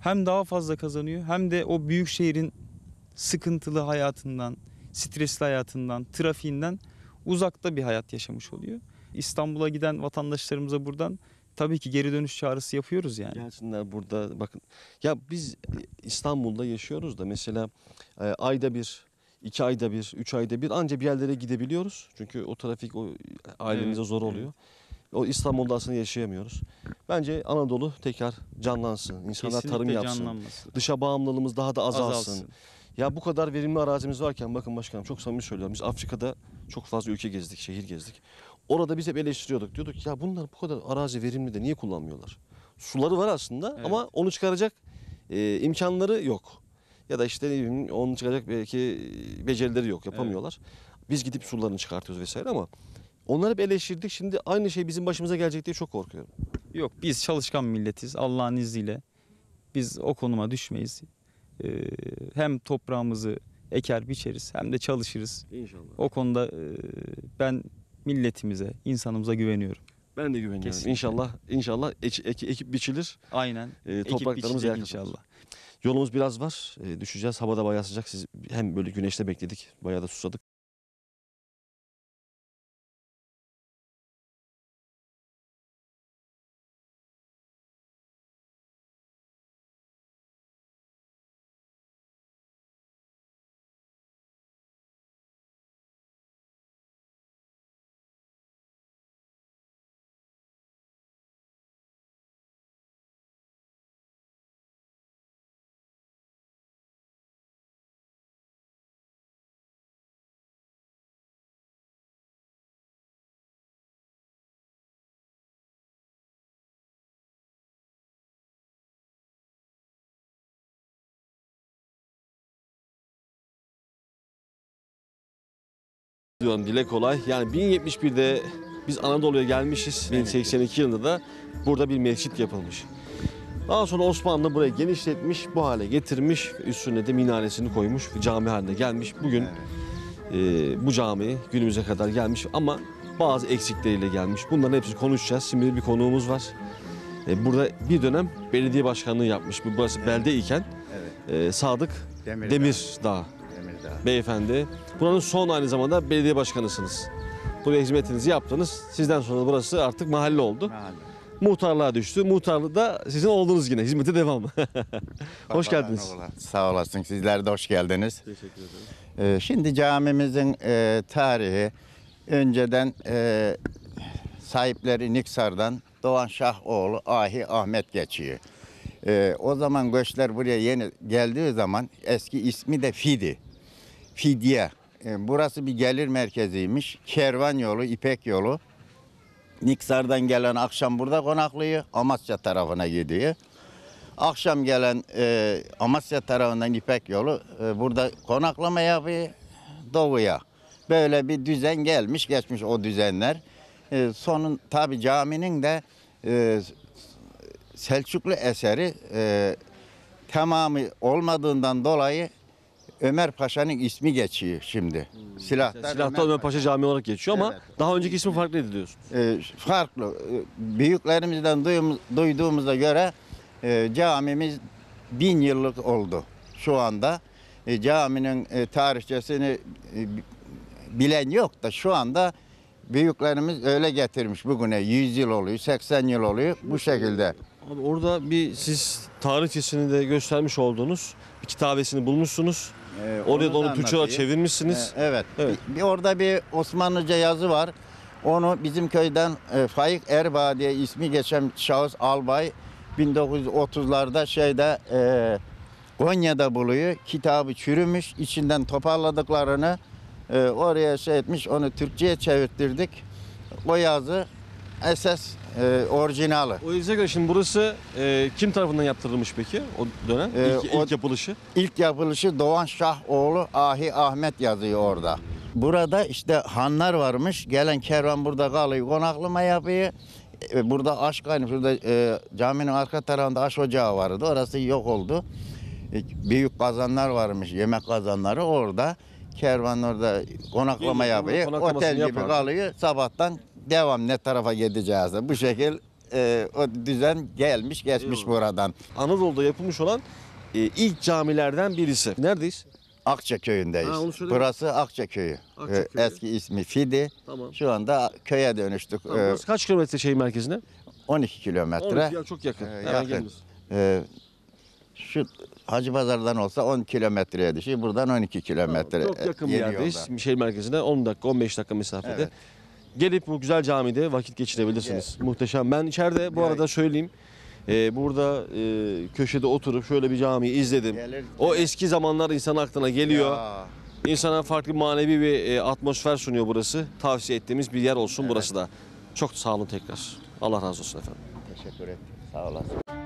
hem daha fazla kazanıyor hem de o büyük şehrin sıkıntılı hayatından, stresli hayatından, trafiğinden uzakta bir hayat yaşamış oluyor. İstanbul'a giden vatandaşlarımıza buradan tabii ki geri dönüş çağrısı yapıyoruz yani. Gelsinler burada bakın. Ya biz İstanbul'da yaşıyoruz da mesela e, ayda bir, iki ayda bir, üç ayda bir anca bir yerlere gidebiliyoruz. Çünkü o trafik o ailemize Evet, zor evet. O İstanbul'da aslında yaşayamıyoruz. Bence Anadolu tekrar canlansın. İnsanlar tarım Kesinlikle yapsın. canlanması. Dışa bağımlılığımız daha da azalsın. Azalsın. Ya bu kadar verimli arazimiz varken bakın başkanım çok samimi söylüyorum. Biz Afrika'da çok fazla ülke gezdik, şehir gezdik. Orada biz hep eleştiriyorduk. Diyorduk ya bunlar bu kadar arazi verimli de niye kullanmıyorlar? Suları var aslında Evet. ama onu çıkaracak e, imkanları yok. Ya da işte ne bileyim, onu çıkaracak belki becerileri yok, yapamıyorlar. Biz gidip sularını çıkartıyoruz vesaire ama onları hep eleştirdik. Şimdi aynı şey bizim başımıza gelecek diye çok korkuyorum. Yok biz çalışkan milletiz Allah'ın izniyle. Biz o konuma düşmeyiz. Ee, hem toprağımızı eker biçeriz hem de çalışırız. İnşallah. O konuda e, ben milletimize, insanımıza güveniyorum. Ben de güveniyorum. Kesinlikle. İnşallah inşallah ek- ek- ekip biçilir. Aynen. E, topraklarımız yer inşallah. Yolumuz biraz var. E, düşeceğiz. Hava da bayağı sıcak. Siz hem böyle güneşte bekledik. Bayağı da susadık. Diyorum dile kolay. Yani 1071'de biz Anadolu'ya gelmişiz. 1082 yılında da burada bir mescit yapılmış. Daha sonra Osmanlı burayı genişletmiş, bu hale getirmiş. Üstüne de minaresini koymuş, cami haline gelmiş. Bugün e, bu cami günümüze kadar gelmiş ama bazı eksikleriyle gelmiş. Bunların hepsini konuşacağız. Şimdi bir konuğumuz var. E, burada bir dönem belediye başkanlığı yapmış. Bu burası belde iken e, Sadık. Demirdağ Demirdağ. Beyefendi. Buranın son aynı zamanda belediye başkanısınız. Buraya hizmetinizi yaptınız. Sizden sonra burası artık mahalle oldu. Mahalle. Muhtarlığa düştü. Muhtarlığı da sizin oğlunuz yine. Hizmete devam. [LAUGHS] hoş geldiniz. Sağ olasın. Sizler de hoş geldiniz. Teşekkür ederim. Ee, şimdi camimizin e, tarihi önceden e, sahipleri Niksar'dan Doğan Şahoğlu Ahi Ahmet geçiyor. Ee, o zaman göçler buraya yeni geldiği zaman eski ismi de Fidi. Fidye. Ee, burası bir gelir merkeziymiş. Kervan yolu, İpek yolu. Niksar'dan gelen akşam burada konaklıyor. Amasya tarafına gidiyor. Akşam gelen e, Amasya tarafından İpek yolu e, burada konaklama yapıyor doğuya. Böyle bir düzen gelmiş geçmiş o düzenler. E, sonun tabi caminin de e, Selçuklu eseri e, tamamı olmadığından dolayı Ömer Paşa'nın ismi geçiyor şimdi. Silahtan Silahta Ömer Paşa Camii olarak geçiyor ama Evet. daha önceki ismi farklıydı diyorsun. e, farklı. E, Büyüklerimizden duyum- duyduğumuza göre e, camimiz bin yıllık oldu şu anda. E, caminin e, tarihçesini e, bi- bilen yok da şu anda büyüklerimiz öyle getirmiş bugüne 100 yıl oluyor, 80 yıl oluyor bu şekilde. Abi orada bir siz tarihçesini de göstermiş olduğunuz bir kitabesini bulmuşsunuz. E, Oraya da onu anlatayım. çevirmişsiniz. E, Evet. Evet. Bir, orada bir Osmanlıca yazı var. Onu bizim köyden e, Faik Erbaa diye ismi geçen şahıs albay 1930'larda şeyde e, Konya'da buluyor. Kitabı çürümüş. içinden toparladıklarını e, oraya şey etmiş. Onu Türkçe'ye çevirttirdik. O yazı esas e, orijinali. O yüzden göre şimdi burası e, kim tarafından yaptırılmış peki o dönem? Ee, ilk, o- ilk yapılışı. İlk yapılışı Doğan Şahoğlu Ahi Ahmet yazıyor orada. Burada işte hanlar varmış. Gelen kervan burada kalıyor. Konaklama yapıyor. E, Burada aş kaynıyor. Şurada e, caminin arka tarafında aş ocağı vardı. Orası yok oldu. E, büyük kazanlar varmış. Yemek kazanları orada. Kervan orada konaklama Geliyor, yapıyor. konaklamasını Otel gibi yapar. kalıyor. Sabahtan devam ne tarafa gideceğiz. Bu şekil e, o düzen gelmiş geçmiş buradan. Anadolu'da yapılmış olan e, ilk camilerden birisi. Neredeyiz? Akça köyündeyiz. Ha, onu söyle. Burası Akça köyü. Akça Ee, köyü. Eski ismi Fidi. Tamam. Şu anda köye dönüştük. Tamam, Ee, burası kaç kilometre şehir merkezine? 12 kilometre. Ya çok yakın. Ee, Hemen yakın. geliniz. Ee, şu Hacı Pazar'dan olsa 10 kilometreye düşüyor. Buradan 12 kilometre. Çok yakın bir Yeni yerdeyiz. yolda. Şehir merkezine 10 dakika 15 dakika mesafede. Evet. Gelip bu güzel camide vakit geçirebilirsiniz. Muhteşem. Ben içeride bu arada söyleyeyim. e, burada e, köşede oturup şöyle bir camiyi izledim. Gelir- O eski zamanlar insan aklına geliyor. Ya, İnsana farklı manevi bir e, atmosfer sunuyor burası. Tavsiye ettiğimiz bir yer olsun burası da. Çok sağ olun tekrar. Allah razı olsun efendim. teşekkür ederim. Sağ olasın.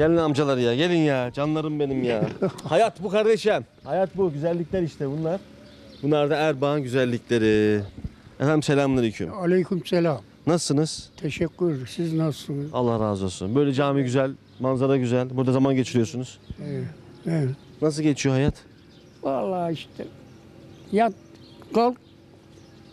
Gelin amcalar ya gelin ya canlarım benim ya. [LAUGHS] Hayat bu kardeşim. Hayat bu güzellikler işte bunlar. Bunlar da Erbağ'ın güzellikleri. Efendim selamünaleyküm. Aleyküm selam. Nasılsınız? Teşekkür. Siz nasılsınız? Allah razı olsun. Böyle cami güzel, manzara güzel. Burada zaman geçiriyorsunuz. Evet. evet. Nasıl geçiyor hayat? Vallahi işte yat kalk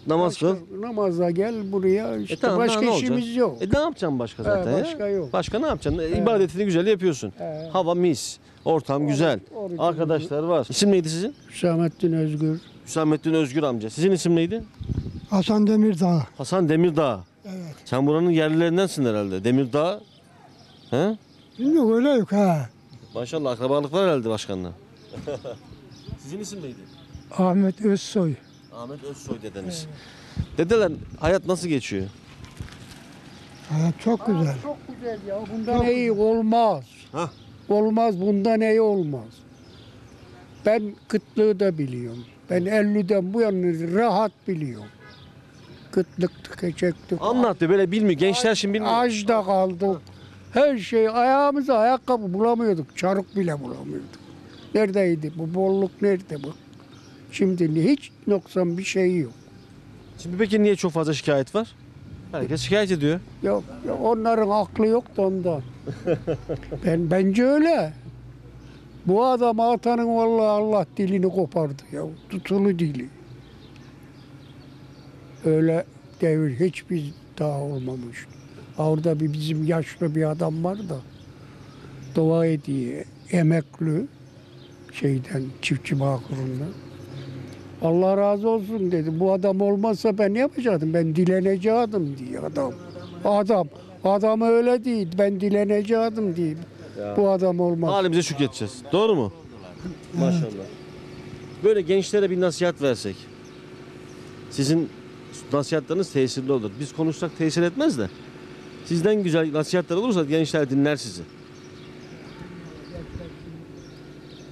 namaz kıl. Namaza gel buraya işte E tamam, daha başka ne olacak? işimiz yok. E ne yapacaksın başka zaten ya? başka yok. Başka ne yapacaksın? İbadetini güzel yapıyorsun. He. Hava mis. Ortam güzel. orucumuzu- Arkadaşlar var. İsim neydi sizin? Hüsamettin Özgür. Hüsamettin Özgür amca. Sizin isim neydi? Hasan Demirdağ. Hasan Demirdağ. Evet. Sen buranın yerlilerindensin herhalde. Demirdağ. He? Bilmiyorum öyle yok ha. Maşallah akrabalık var herhalde başkanla. [LAUGHS] Sizin isim neydi? Ahmet Özsoy. Ahmet Özsoy dedeniz. Dedeler hayat nasıl geçiyor? Hayat çok güzel. Çok güzel ya. Bundan iyi olmaz. Hah. Olmaz bundan iyi olmaz. Ben kıtlığı da biliyorum. Ben 50'den bu yana rahat biliyorum. Kıtlık çektik. Anlat be böyle bilmiyor. Gençler şimdi bilmiyor. Aç da kaldık. Her şey ayağımıza ayakkabı bulamıyorduk. Çarık bile bulamıyorduk. Neredeydi bu bolluk nerede bu? Şimdi hiç noksan bir şey yok. Şimdi peki niye çok fazla şikayet var? Herkes şikayet ediyor. Yok, yok, onların aklı yok da ondan. [LAUGHS] ben bence öyle. Bu adam atanın vallahi Allah dilini kopardı ya. Tutulu dili. Öyle devir hiçbir daha olmamış. Orada bir bizim yaşlı bir adam var da dua ediyor. Emekli şeyden çiftçi bağkurundan. Allah razı olsun dedi. Bu adam olmazsa ben ne yapacaktım? Ben dilenecektim diye adam. Adam. Adam öyle değil. Ben dilenecektim diye. Bu adam olmaz. Halimize şükredeceğiz. Doğru mu? [LAUGHS] Maşallah. Böyle gençlere bir nasihat versek. Sizin nasihatleriniz tesirli olur. Biz konuşsak tesir etmez de. Sizden güzel nasihatler olursa gençler dinler sizi.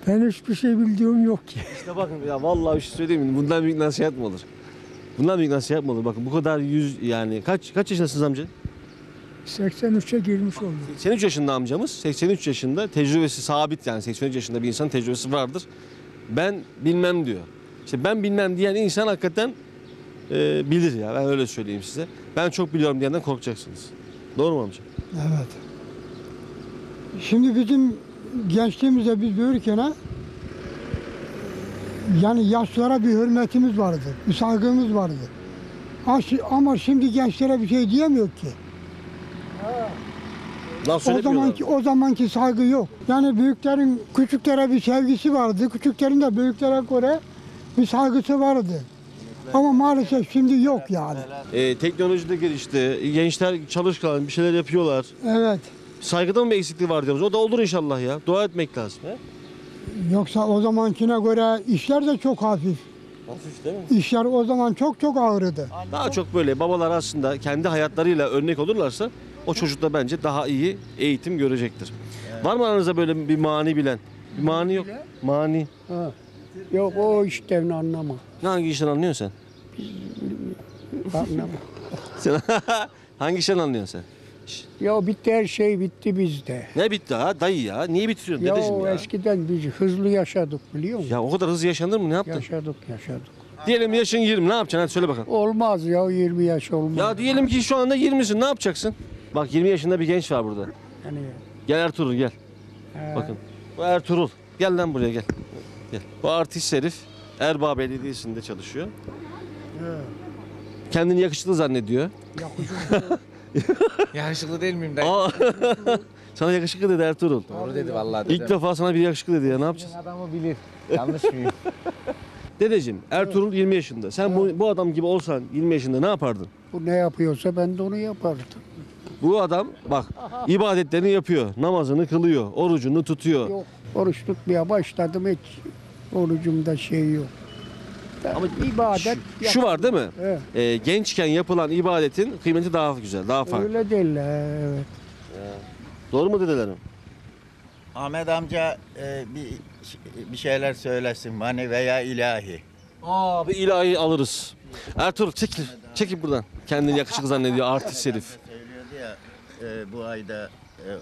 Ben hiçbir şey bildiğim yok ki. [LAUGHS] İşte bakın ya vallahi bir şey söyleyeyim mi? Bundan büyük nasihat mı olur? Bundan büyük nasihat mı olur? Bakın bu kadar yüz yani kaç kaç yaşındasınız amca? 83'e girmiş oldum. 83 yaşında amcamız. 83 yaşında tecrübesi sabit yani 83 yaşında bir insan tecrübesi vardır. Ben bilmem diyor. İşte ben bilmem diyen insan hakikaten e, bilir ya ben öyle söyleyeyim size. Ben çok biliyorum diyenden korkacaksınız. Doğru mu amca? Evet. Şimdi bizim gençliğimizde biz büyürken ha, yani yaşlılara bir hürmetimiz vardı, bir saygımız vardı. Ama şimdi gençlere bir şey diyemiyor ki. Laf O zamanki o zamanki saygı yok. Yani büyüklerin küçüklere bir sevgisi vardı. Küçüklerin de büyüklere göre bir saygısı vardı. Ama maalesef şimdi yok yani. E, teknoloji de gelişti. Gençler çalışkan bir şeyler yapıyorlar. Evet. Saygıda mı bir eksikliği var diyoruz. O da olur inşallah ya. Dua etmek lazım. He? Yoksa o zamankine göre işler de çok hafif. Hafif değil mi? İşler o zaman çok çok ağırdı. Daha çok böyle babalar aslında kendi hayatlarıyla örnek olurlarsa o çocuk da bence daha iyi eğitim görecektir. Var mı aranızda böyle bir mani bilen? Bir mani yok. Mani. Ha. Yok o işten anlama. Hangi işten anlıyorsun sen? sen [LAUGHS] hangi işten anlıyorsun sen? Ya bitti her şey bitti bizde. Ne bitti ha dayı ya? Niye bitiriyorsun Ya, dedeciğim ya? eskiden biz hızlı yaşadık biliyor musun? Ya o kadar hızlı yaşanır mı? Ne yaptın? Yaşadık yaşadık. Diyelim yaşın 20. Ne yapacaksın? Hadi söyle bakalım. Olmaz ya 20 yaş olmaz. Ya diyelim ki şu anda 20'sin. Ne yapacaksın? Bak 20 yaşında bir genç var burada. Yani, Gel Ertuğrul gel. he, Bakın. Bu Ertuğrul. Gel lan buraya gel. Gel. Bu artist herif Erbaa Belediyesi'nde çalışıyor. Kendini yakışıklı zannediyor. Yakışıklı [LAUGHS] [LAUGHS] değil miyim dayı? Aa, [LAUGHS] sana yakışıklı dedi Ertuğrul. Doğru dedi vallahi İlk defa sana bir yakışıklı dedi ya ne yapacağız? Adamı bilir. Yanlış mıyım? [LAUGHS] Dedeciğim Ertuğrul 20 yaşında. Sen bu, bu adam gibi olsan 20 yaşında ne yapardın? bu ne yapıyorsa ben de onu yapardım. Bu adam bak ibadetlerini yapıyor. Namazını kılıyor. Orucunu tutuyor. Yok oruç tutmaya başladım hiç orucumda şey yok. Ama ibadet Şu var değil mi? Evet. Ee, gençken yapılan ibadetin kıymeti daha güzel, daha farklı. Öyle değil evet. Doğru mu dedelerim? Ahmet amca e, bir bir şeyler söylesin mani veya ilahi. Aa bir ilahi alırız. Ertuğrul çekil. Çekil buradan. Kendini yakışıklı zannediyor artist herif. Söylüyordu ya e, bu ayda e,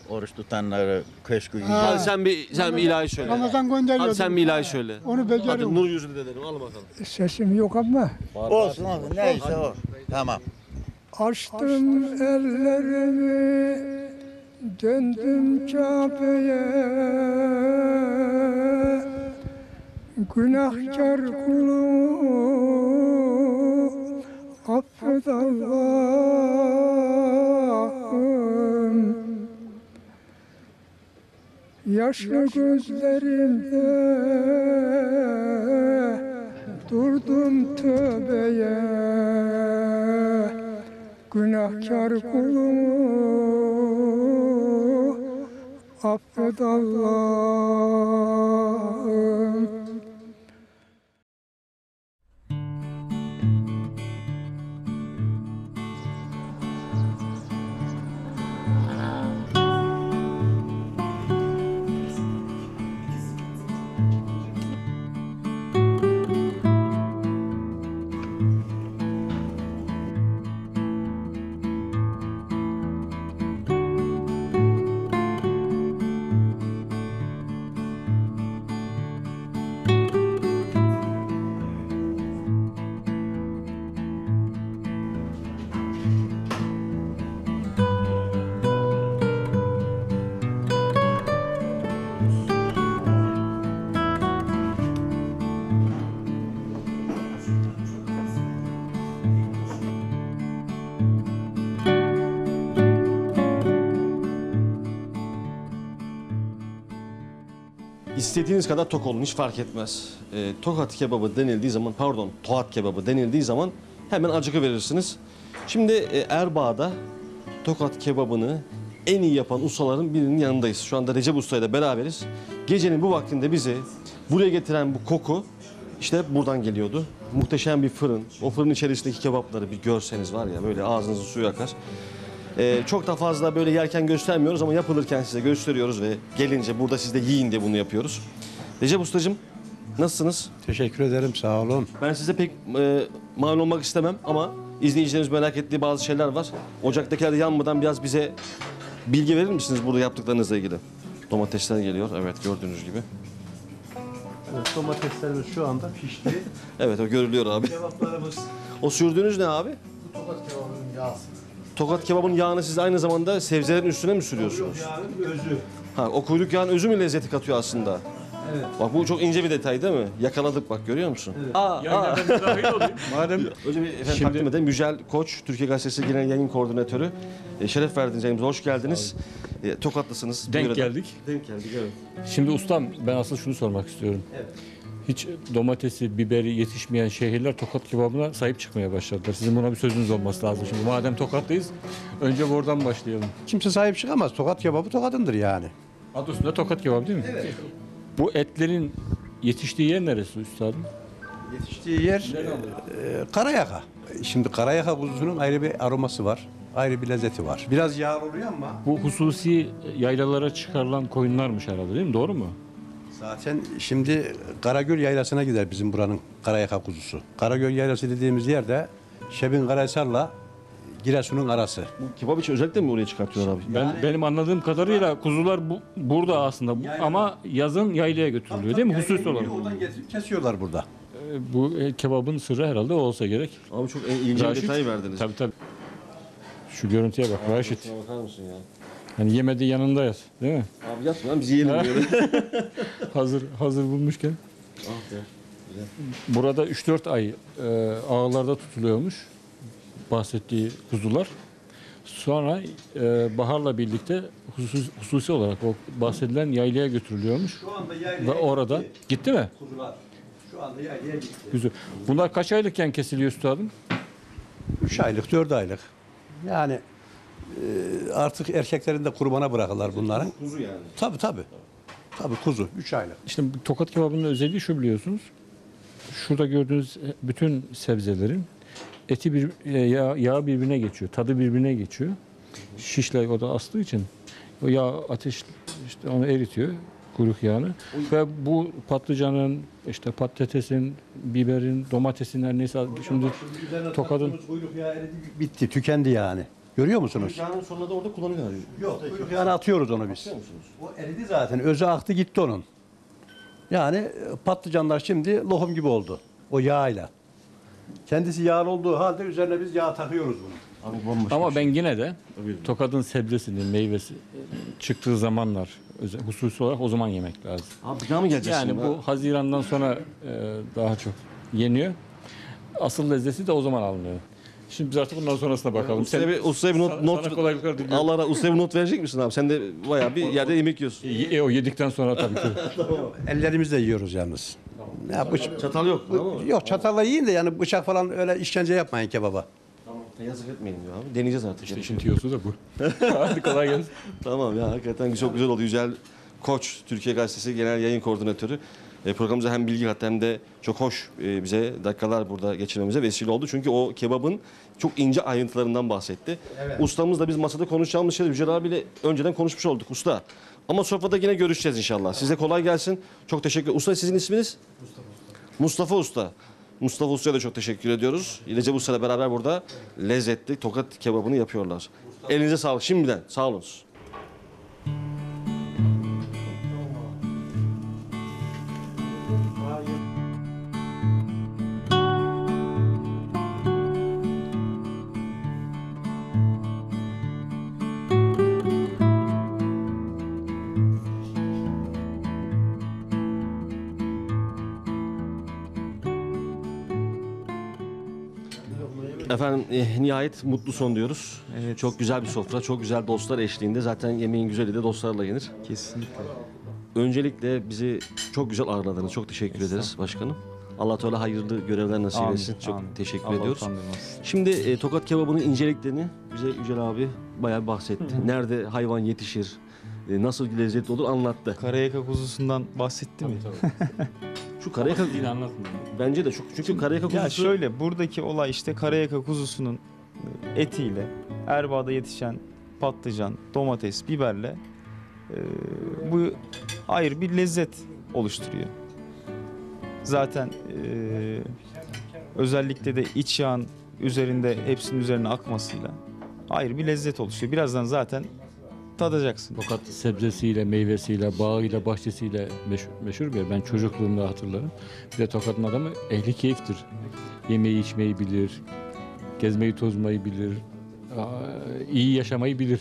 oruç tutanları köşkü Hadi sen bir sen bir ilahi söyle. Ramazan gönderiyordu. Hadi sen bir ilahi söyle. Onu Hadi beceriyorum. nur yüzlü dedelerim al bakalım. Sesim yok ama. Olsun olsun neyse o. Tamam. Açtım ellerimi, döndüm Kabe'ye. Günahkar kulum Allah'ım Yaşlı gözlerimde Durdum tövbeye. Günahkar kulumu Affet Allah'ım İstediğiniz kadar tok olun hiç fark etmez. Ee, tokat kebabı denildiği zaman pardon tohat kebabı denildiği zaman hemen acıkı verirsiniz. Şimdi e, Erbaa'da tokat kebabını en iyi yapan ustaların birinin yanındayız. Şu anda Recep Usta ile beraberiz. Gecenin bu vaktinde bizi buraya getiren bu koku işte buradan geliyordu. Muhteşem bir fırın. O fırın içerisindeki kebapları bir görseniz var ya böyle ağzınızın suyu akar. Ee, çok da fazla böyle yerken göstermiyoruz ama yapılırken size gösteriyoruz ve gelince burada siz de yiyin diye bunu yapıyoruz. Recep Ustacığım nasılsınız? Teşekkür ederim sağ olun. Ben size pek e, mal olmak istemem ama izleyicilerimiz merak ettiği bazı şeyler var. Ocaktakiler yanmadan biraz bize bilgi verir misiniz burada yaptıklarınızla ilgili? Domatesler geliyor evet gördüğünüz gibi. Evet, domateslerimiz şu anda pişti. [LAUGHS] Evet o görülüyor abi. Kebaplarımız O sürdüğünüz ne abi? bu tokat kebabının yağsı. Tokat kebabın yağını siz aynı zamanda sebzelerin üstüne mi sürüyorsunuz? Yağının özü. Ha, o kuyruk yağın özü mü lezzeti katıyor aslında? Evet. Bak bu çok ince bir detay değil mi? Yakaladık bak görüyor musun? Aa, aa. [LAUGHS] Madem Önce bir efendim Şimdi- takdim edelim. Yücel Koç, Türkiye Gazetesi Genel Yayın Koordinatörü. E, şeref verdiniz yayınımıza, hoş geldiniz. E, tokatlısınız. Denk Buyurun. geldik. Denk geldik, evet. Şimdi ustam ben asıl şunu sormak istiyorum. Hiç domatesi, biberi yetişmeyen şehirler tokat kebabına sahip çıkmaya başladılar. Sizin buna bir sözünüz olması lazım. Şimdi madem tokatlıyız önce buradan başlayalım. Kimse sahip çıkamaz. Tokat kebabı tokadındır yani. Adı üstünde tokat kebabı değil mi? Evet. Bu etlerin yetiştiği yer neresi üstadım? Yetiştiği yer e, karayaka. Şimdi karayaka kuzusunun ayrı bir aroması var. Ayrı bir lezzeti var. Biraz yağ oluyor ama Bu hususi yaylalara çıkarılan koyunlarmış herhalde değil mi? Doğru mu? Zaten şimdi Karagöl Yaylası'na gider bizim buranın karayaka kuzusu. Karagöl Yaylası dediğimiz yerde Şebin Karahisar'la Giresun'un arası. Bu kebap için özellikle mi oraya çıkartıyorlar abi? Ben benim anladığım kadarıyla kuzular bu, burada aslında Bu- ama yazın yaylaya götürülüyor değil mi? Hususi olarak. Oradan getirip kesiyorlar burada. Ee, Bu e, kebabın sırrı herhalde o olsa gerek. Abi çok en- ince bir Raşit, detay verdiniz. Tabii tabii. Şu görüntüye bak Raşit. Şuna bakar mısın ya? Hani yemedi yanında yat değil mi? Abi yatma lan biz yiyelim Ha. diyor. [LAUGHS] Hazır hazır bulmuşken. ah be. Burada 3-4 ay e, ağlarda tutuluyormuş bahsettiği kuzular. Sonra e, baharla birlikte husus, hususi olarak o bahsedilen yaylaya götürülüyormuş. Şu anda Ve orada gitti mi? kuzular. Şu anda yaylaya gitti. Güzel. Bunlar kaç aylıkken kesiliyor üstadım? 3 aylık, 4 aylık. Yani artık erkeklerin de kurbana bırakırlar bunların. Kuzu yani. Tabii tabii. Tabii kuzu 3 aylık. İşte tokat kebabının özelliği şu biliyorsunuz. Şurada gördüğünüz bütün sebzelerin eti bir e, yağ, yağ birbirine geçiyor. Tadı birbirine geçiyor. Şişle o da astığı için o yağ ateş işte onu eritiyor kuyruk yağını ve bu patlıcanın işte patatesin, biberin, domatesin her neyse şimdi tokadın Kuyruk yağı eridi, bitti, tükendi yani. Görüyor musunuz? Yağının sonunda da orada kullanıyorlar. Yok, kuyruk yağını atıyoruz onu biz. Atıyor musunuz? O eridi zaten, özü aktı gitti onun. Yani e, patlıcanlar şimdi lohum gibi oldu. O yağıyla. Kendisi yağlı olduğu halde üzerine biz yağ takıyoruz bunu. Ama ben şey. yine de tokadın sebzesinin meyvesi çıktığı zamanlar özel, hususi olarak o zaman yemek lazım. Abi bir daha mı geleceğiz Yani şimdi? bu Haziran'dan sonra e, daha çok yeniyor. Asıl lezzeti de o zaman alınıyor. Şimdi biz artık bundan sonrasına bakalım. Ustaya bir, ustaya bir not, sana, not sana kolaylıklar diliyorum. Ustaya bir not verecek misin abi? Sen de bayağı bir yerde yemek yiyorsun. E, o yedikten sonra tabii ki. [LAUGHS] Ellerimizle yiyoruz yalnız. Ya bıç- Çatal yok ama. yok çatalla yiyin de yani bıçak falan öyle işkence yapmayın kebaba. Yazık etmeyin diyor abi. Deneyeceğiz artık. İşte işin tiyosu da bu. [LAUGHS] Hadi kolay gelsin. Tamam ya hakikaten çok güzel oldu. Yücel Koç, Türkiye Gazetesi Genel Yayın Koordinatörü. E, programımıza hem bilgi kattı hem de çok hoş e, bize dakikalar burada geçirmemize vesile oldu. Çünkü o kebabın çok ince ayrıntılarından bahsetti. Ustamızla biz masada konuşacağımız şeyleri Yücel abiyle önceden konuşmuş olduk usta. Ama sofrada yine görüşeceğiz inşallah. Size kolay gelsin. Çok teşekkür Usta sizin isminiz? Mustafa Usta. Mustafa Usta'ya da çok teşekkür ediyoruz. Recep Usta'yla beraber burada lezzetli tokat kebabını yapıyorlar. Elinize sağlık şimdiden. Sağ olunuz. Efendim eh, nihayet mutlu son diyoruz. Evet. Çok güzel bir sofra, çok güzel dostlar eşliğinde. Zaten yemeğin güzeli de dostlarla yenir. Kesinlikle. Öncelikle bizi çok güzel ağırladınız. Çok teşekkür ederiz başkanım. Allah Teala hayırlı görevler nasip Amin, etsin. Çok amin. teşekkür Allah ediyoruz. utandırmasın. Şimdi e, tokat kebabının inceliklerini bize Yücel abi bayağı bahsetti. Nerede hayvan yetişir, e, nasıl lezzetli olur anlattı. Karayaka kuzusundan bahsetti mi? [LAUGHS] Şu karayaka Yine anlatmıyorum. bence de çok çünkü karayaka kuzusu Ya şöyle buradaki olay işte karayaka kuzusunun etiyle Erbaa'da yetişen patlıcan, domates, biberle e, bu ayrı bir lezzet oluşturuyor. Zaten e, özellikle de iç yağın üzerinde hepsinin üzerine akmasıyla ayrı bir lezzet oluşuyor. Birazdan zaten tadacaksın. Fakat sebzesiyle, meyvesiyle, bağıyla, bahçesiyle meşhur, meşhur bir yer. Ben çocukluğumda hatırlarım. Bir de Tokat'ın adamı ehli keyiftir. Yemeği içmeyi bilir, gezmeyi tozmayı bilir, iyi yaşamayı bilir.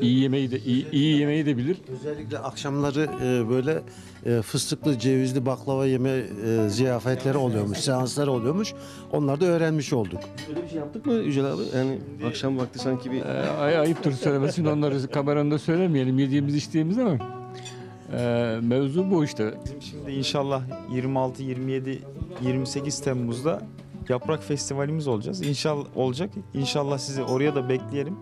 İyi yemeği de iyi, iyi yemeği de bilir. Özellikle akşamları e, böyle e, fıstıklı cevizli baklava yeme e, ziyafetleri oluyormuş, seansları oluyormuş. Onları da öğrenmiş olduk. Öyle bir şey yaptık mı Yücel abi? Yani akşam vakti sanki bir Ee, ay, ayıptır söylemesin onları kameranın da söylemeyelim yediğimiz içtiğimiz ama ee, mevzu bu işte. Bizim şimdi inşallah 26, 27, 28 Temmuz'da Yaprak Festivalimiz olacağız. İnşallah olacak. İnşallah sizi oraya da bekleyelim.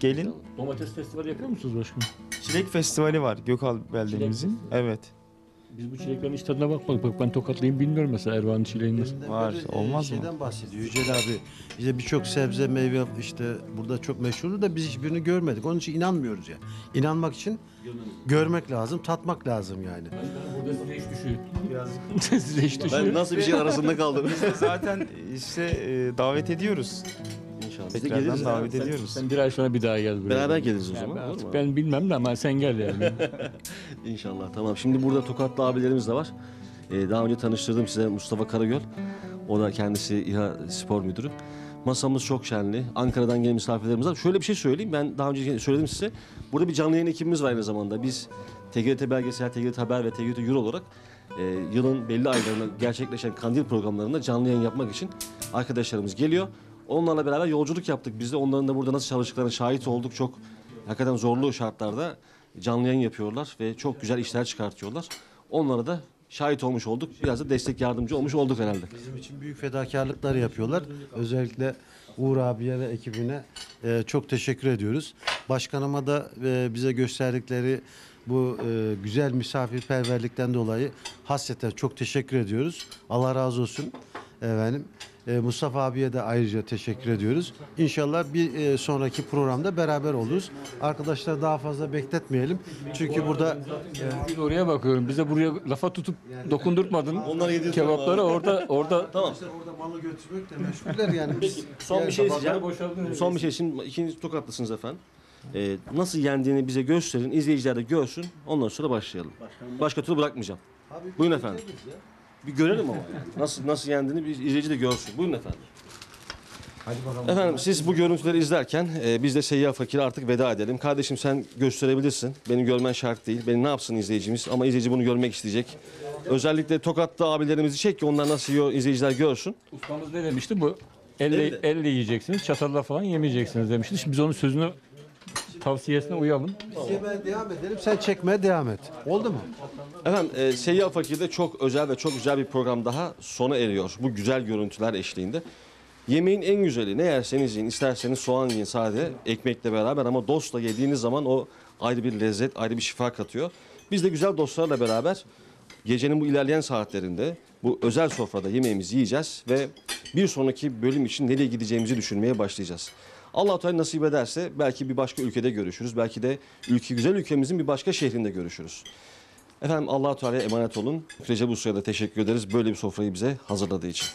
Gelin. Domates festivali yapıyor musunuz başkanım? Çilek Festivali var Gökal beldemizin. Evet. Biz bu çileklerin hiç tadına bakmadık. Bak ben tokatlıyım bilmiyorum mesela Ervan'ın çileğini. Var, Böyle, e, olmaz mı? Şeyden bahsediyor Yücel abi. İşte birçok sebze, meyve işte burada çok meşhurdu da biz hiçbirini görmedik. Onun için inanmıyoruz ya. İnanmak için görmek lazım, tatmak lazım yani. Burada size iş düşüyor. [LAUGHS] size iş düşüyor. ben nasıl bir şey arasında kaldım. Zaten işte e, davet ediyoruz. İnşallah. Biz de Tekrardan geliriz. davet Sen- ediyoruz. Sen bir ay sonra bir daha gel buraya. Beraber geliriz o Yani zaman. ben, olur artık ben bilmem de ama sen gel yani. [LAUGHS] İnşallah tamam. Şimdi burada Tokatlı abilerimiz de var. Ee, daha önce tanıştırdım size Mustafa Karagöl. O da kendisi İHA Spor Müdürü. Masamız çok şenli. Ankara'dan gelen misafirlerimiz var. Şöyle bir şey söyleyeyim. Ben daha önce söyledim size. Burada bir canlı yayın ekibimiz var aynı zamanda. Biz TGRT Belgesel, TGRT Haber ve TGRT Euro olarak e, yılın belli aylarında gerçekleşen kandil programlarında canlı yayın yapmak için arkadaşlarımız geliyor. Onlarla beraber yolculuk yaptık. Biz de onların da burada nasıl çalıştıklarına şahit olduk. Çok hakikaten zorlu şartlarda canlı yayın yapıyorlar ve çok güzel işler çıkartıyorlar. Onlara da şahit olmuş olduk. Biraz da destek yardımcı olmuş olduk herhalde. Bizim için büyük fedakarlıklar yapıyorlar. Özellikle Uğur abiye ve ekibine e, çok teşekkür ediyoruz. Başkanıma da e, bize gösterdikleri bu e, güzel misafirperverlikten dolayı hasreten çok teşekkür ediyoruz. Allah razı olsun efendim. E, Mustafa abiye de ayrıca teşekkür ediyoruz. İnşallah bir e, sonraki programda beraber oluruz. Arkadaşlar daha fazla bekletmeyelim. Çünkü burada Bugün oraya bakıyorum. Bize buraya lafa tutup dokundurtmadın. Yedirtiyorum Kebapları orada orada [LAUGHS] Tamam. orada malı götürmek de meşguller yani. Biz Son bir şey diyeceğim. Son bir şey. Şimdi ikinci tokatlısınız efendim. Ee, nasıl yendiğini bize gösterin. izleyiciler de görsün. Ondan sonra başlayalım. Başka türlü bırakmayacağım. Buyurun efendim. Bir görelim ama. Nasıl nasıl yendiğini bir izleyici de görsün. Buyurun efendim. Efendim siz bu görüntüleri izlerken e, biz de Seyyah Fakir'e artık veda edelim. Kardeşim sen gösterebilirsin. Beni görmen şart değil. Beni ne yapsın izleyicimiz? Ama izleyici bunu görmek isteyecek. Özellikle Tokat'ta abilerimizi çek ki onlar nasıl yiyor izleyiciler görsün. Ustamız ne demişti bu? Elle, Elle. elle yiyeceksiniz, çatalla falan yemeyeceksiniz demişti. Şimdi biz onun sözünü tavsiyesine uyalım. Biz yemeğe devam edelim, sen çekmeye devam et. Oldu mu? Efendim e, Seyyah Fakir'de çok özel ve çok güzel bir program daha sona eriyor. Bu güzel görüntüler eşliğinde. Yemeğin en güzeli ne yerseniz yiyin, isterseniz soğan yiyin sade ekmekle beraber ama dostla yediğiniz zaman o ayrı bir lezzet, ayrı bir şifa katıyor. Biz de güzel dostlarla beraber gecenin bu ilerleyen saatlerinde bu özel sofrada yemeğimizi yiyeceğiz ve bir sonraki bölüm için nereye gideceğimizi düşünmeye başlayacağız. Allah Teala nasip ederse belki bir başka ülkede görüşürüz. Belki de ülke güzel ülkemizin bir başka şehrinde görüşürüz. Efendim Allah Teala'ya emanet olun. Recep Usta'ya da teşekkür ederiz böyle bir sofrayı bize hazırladığı için.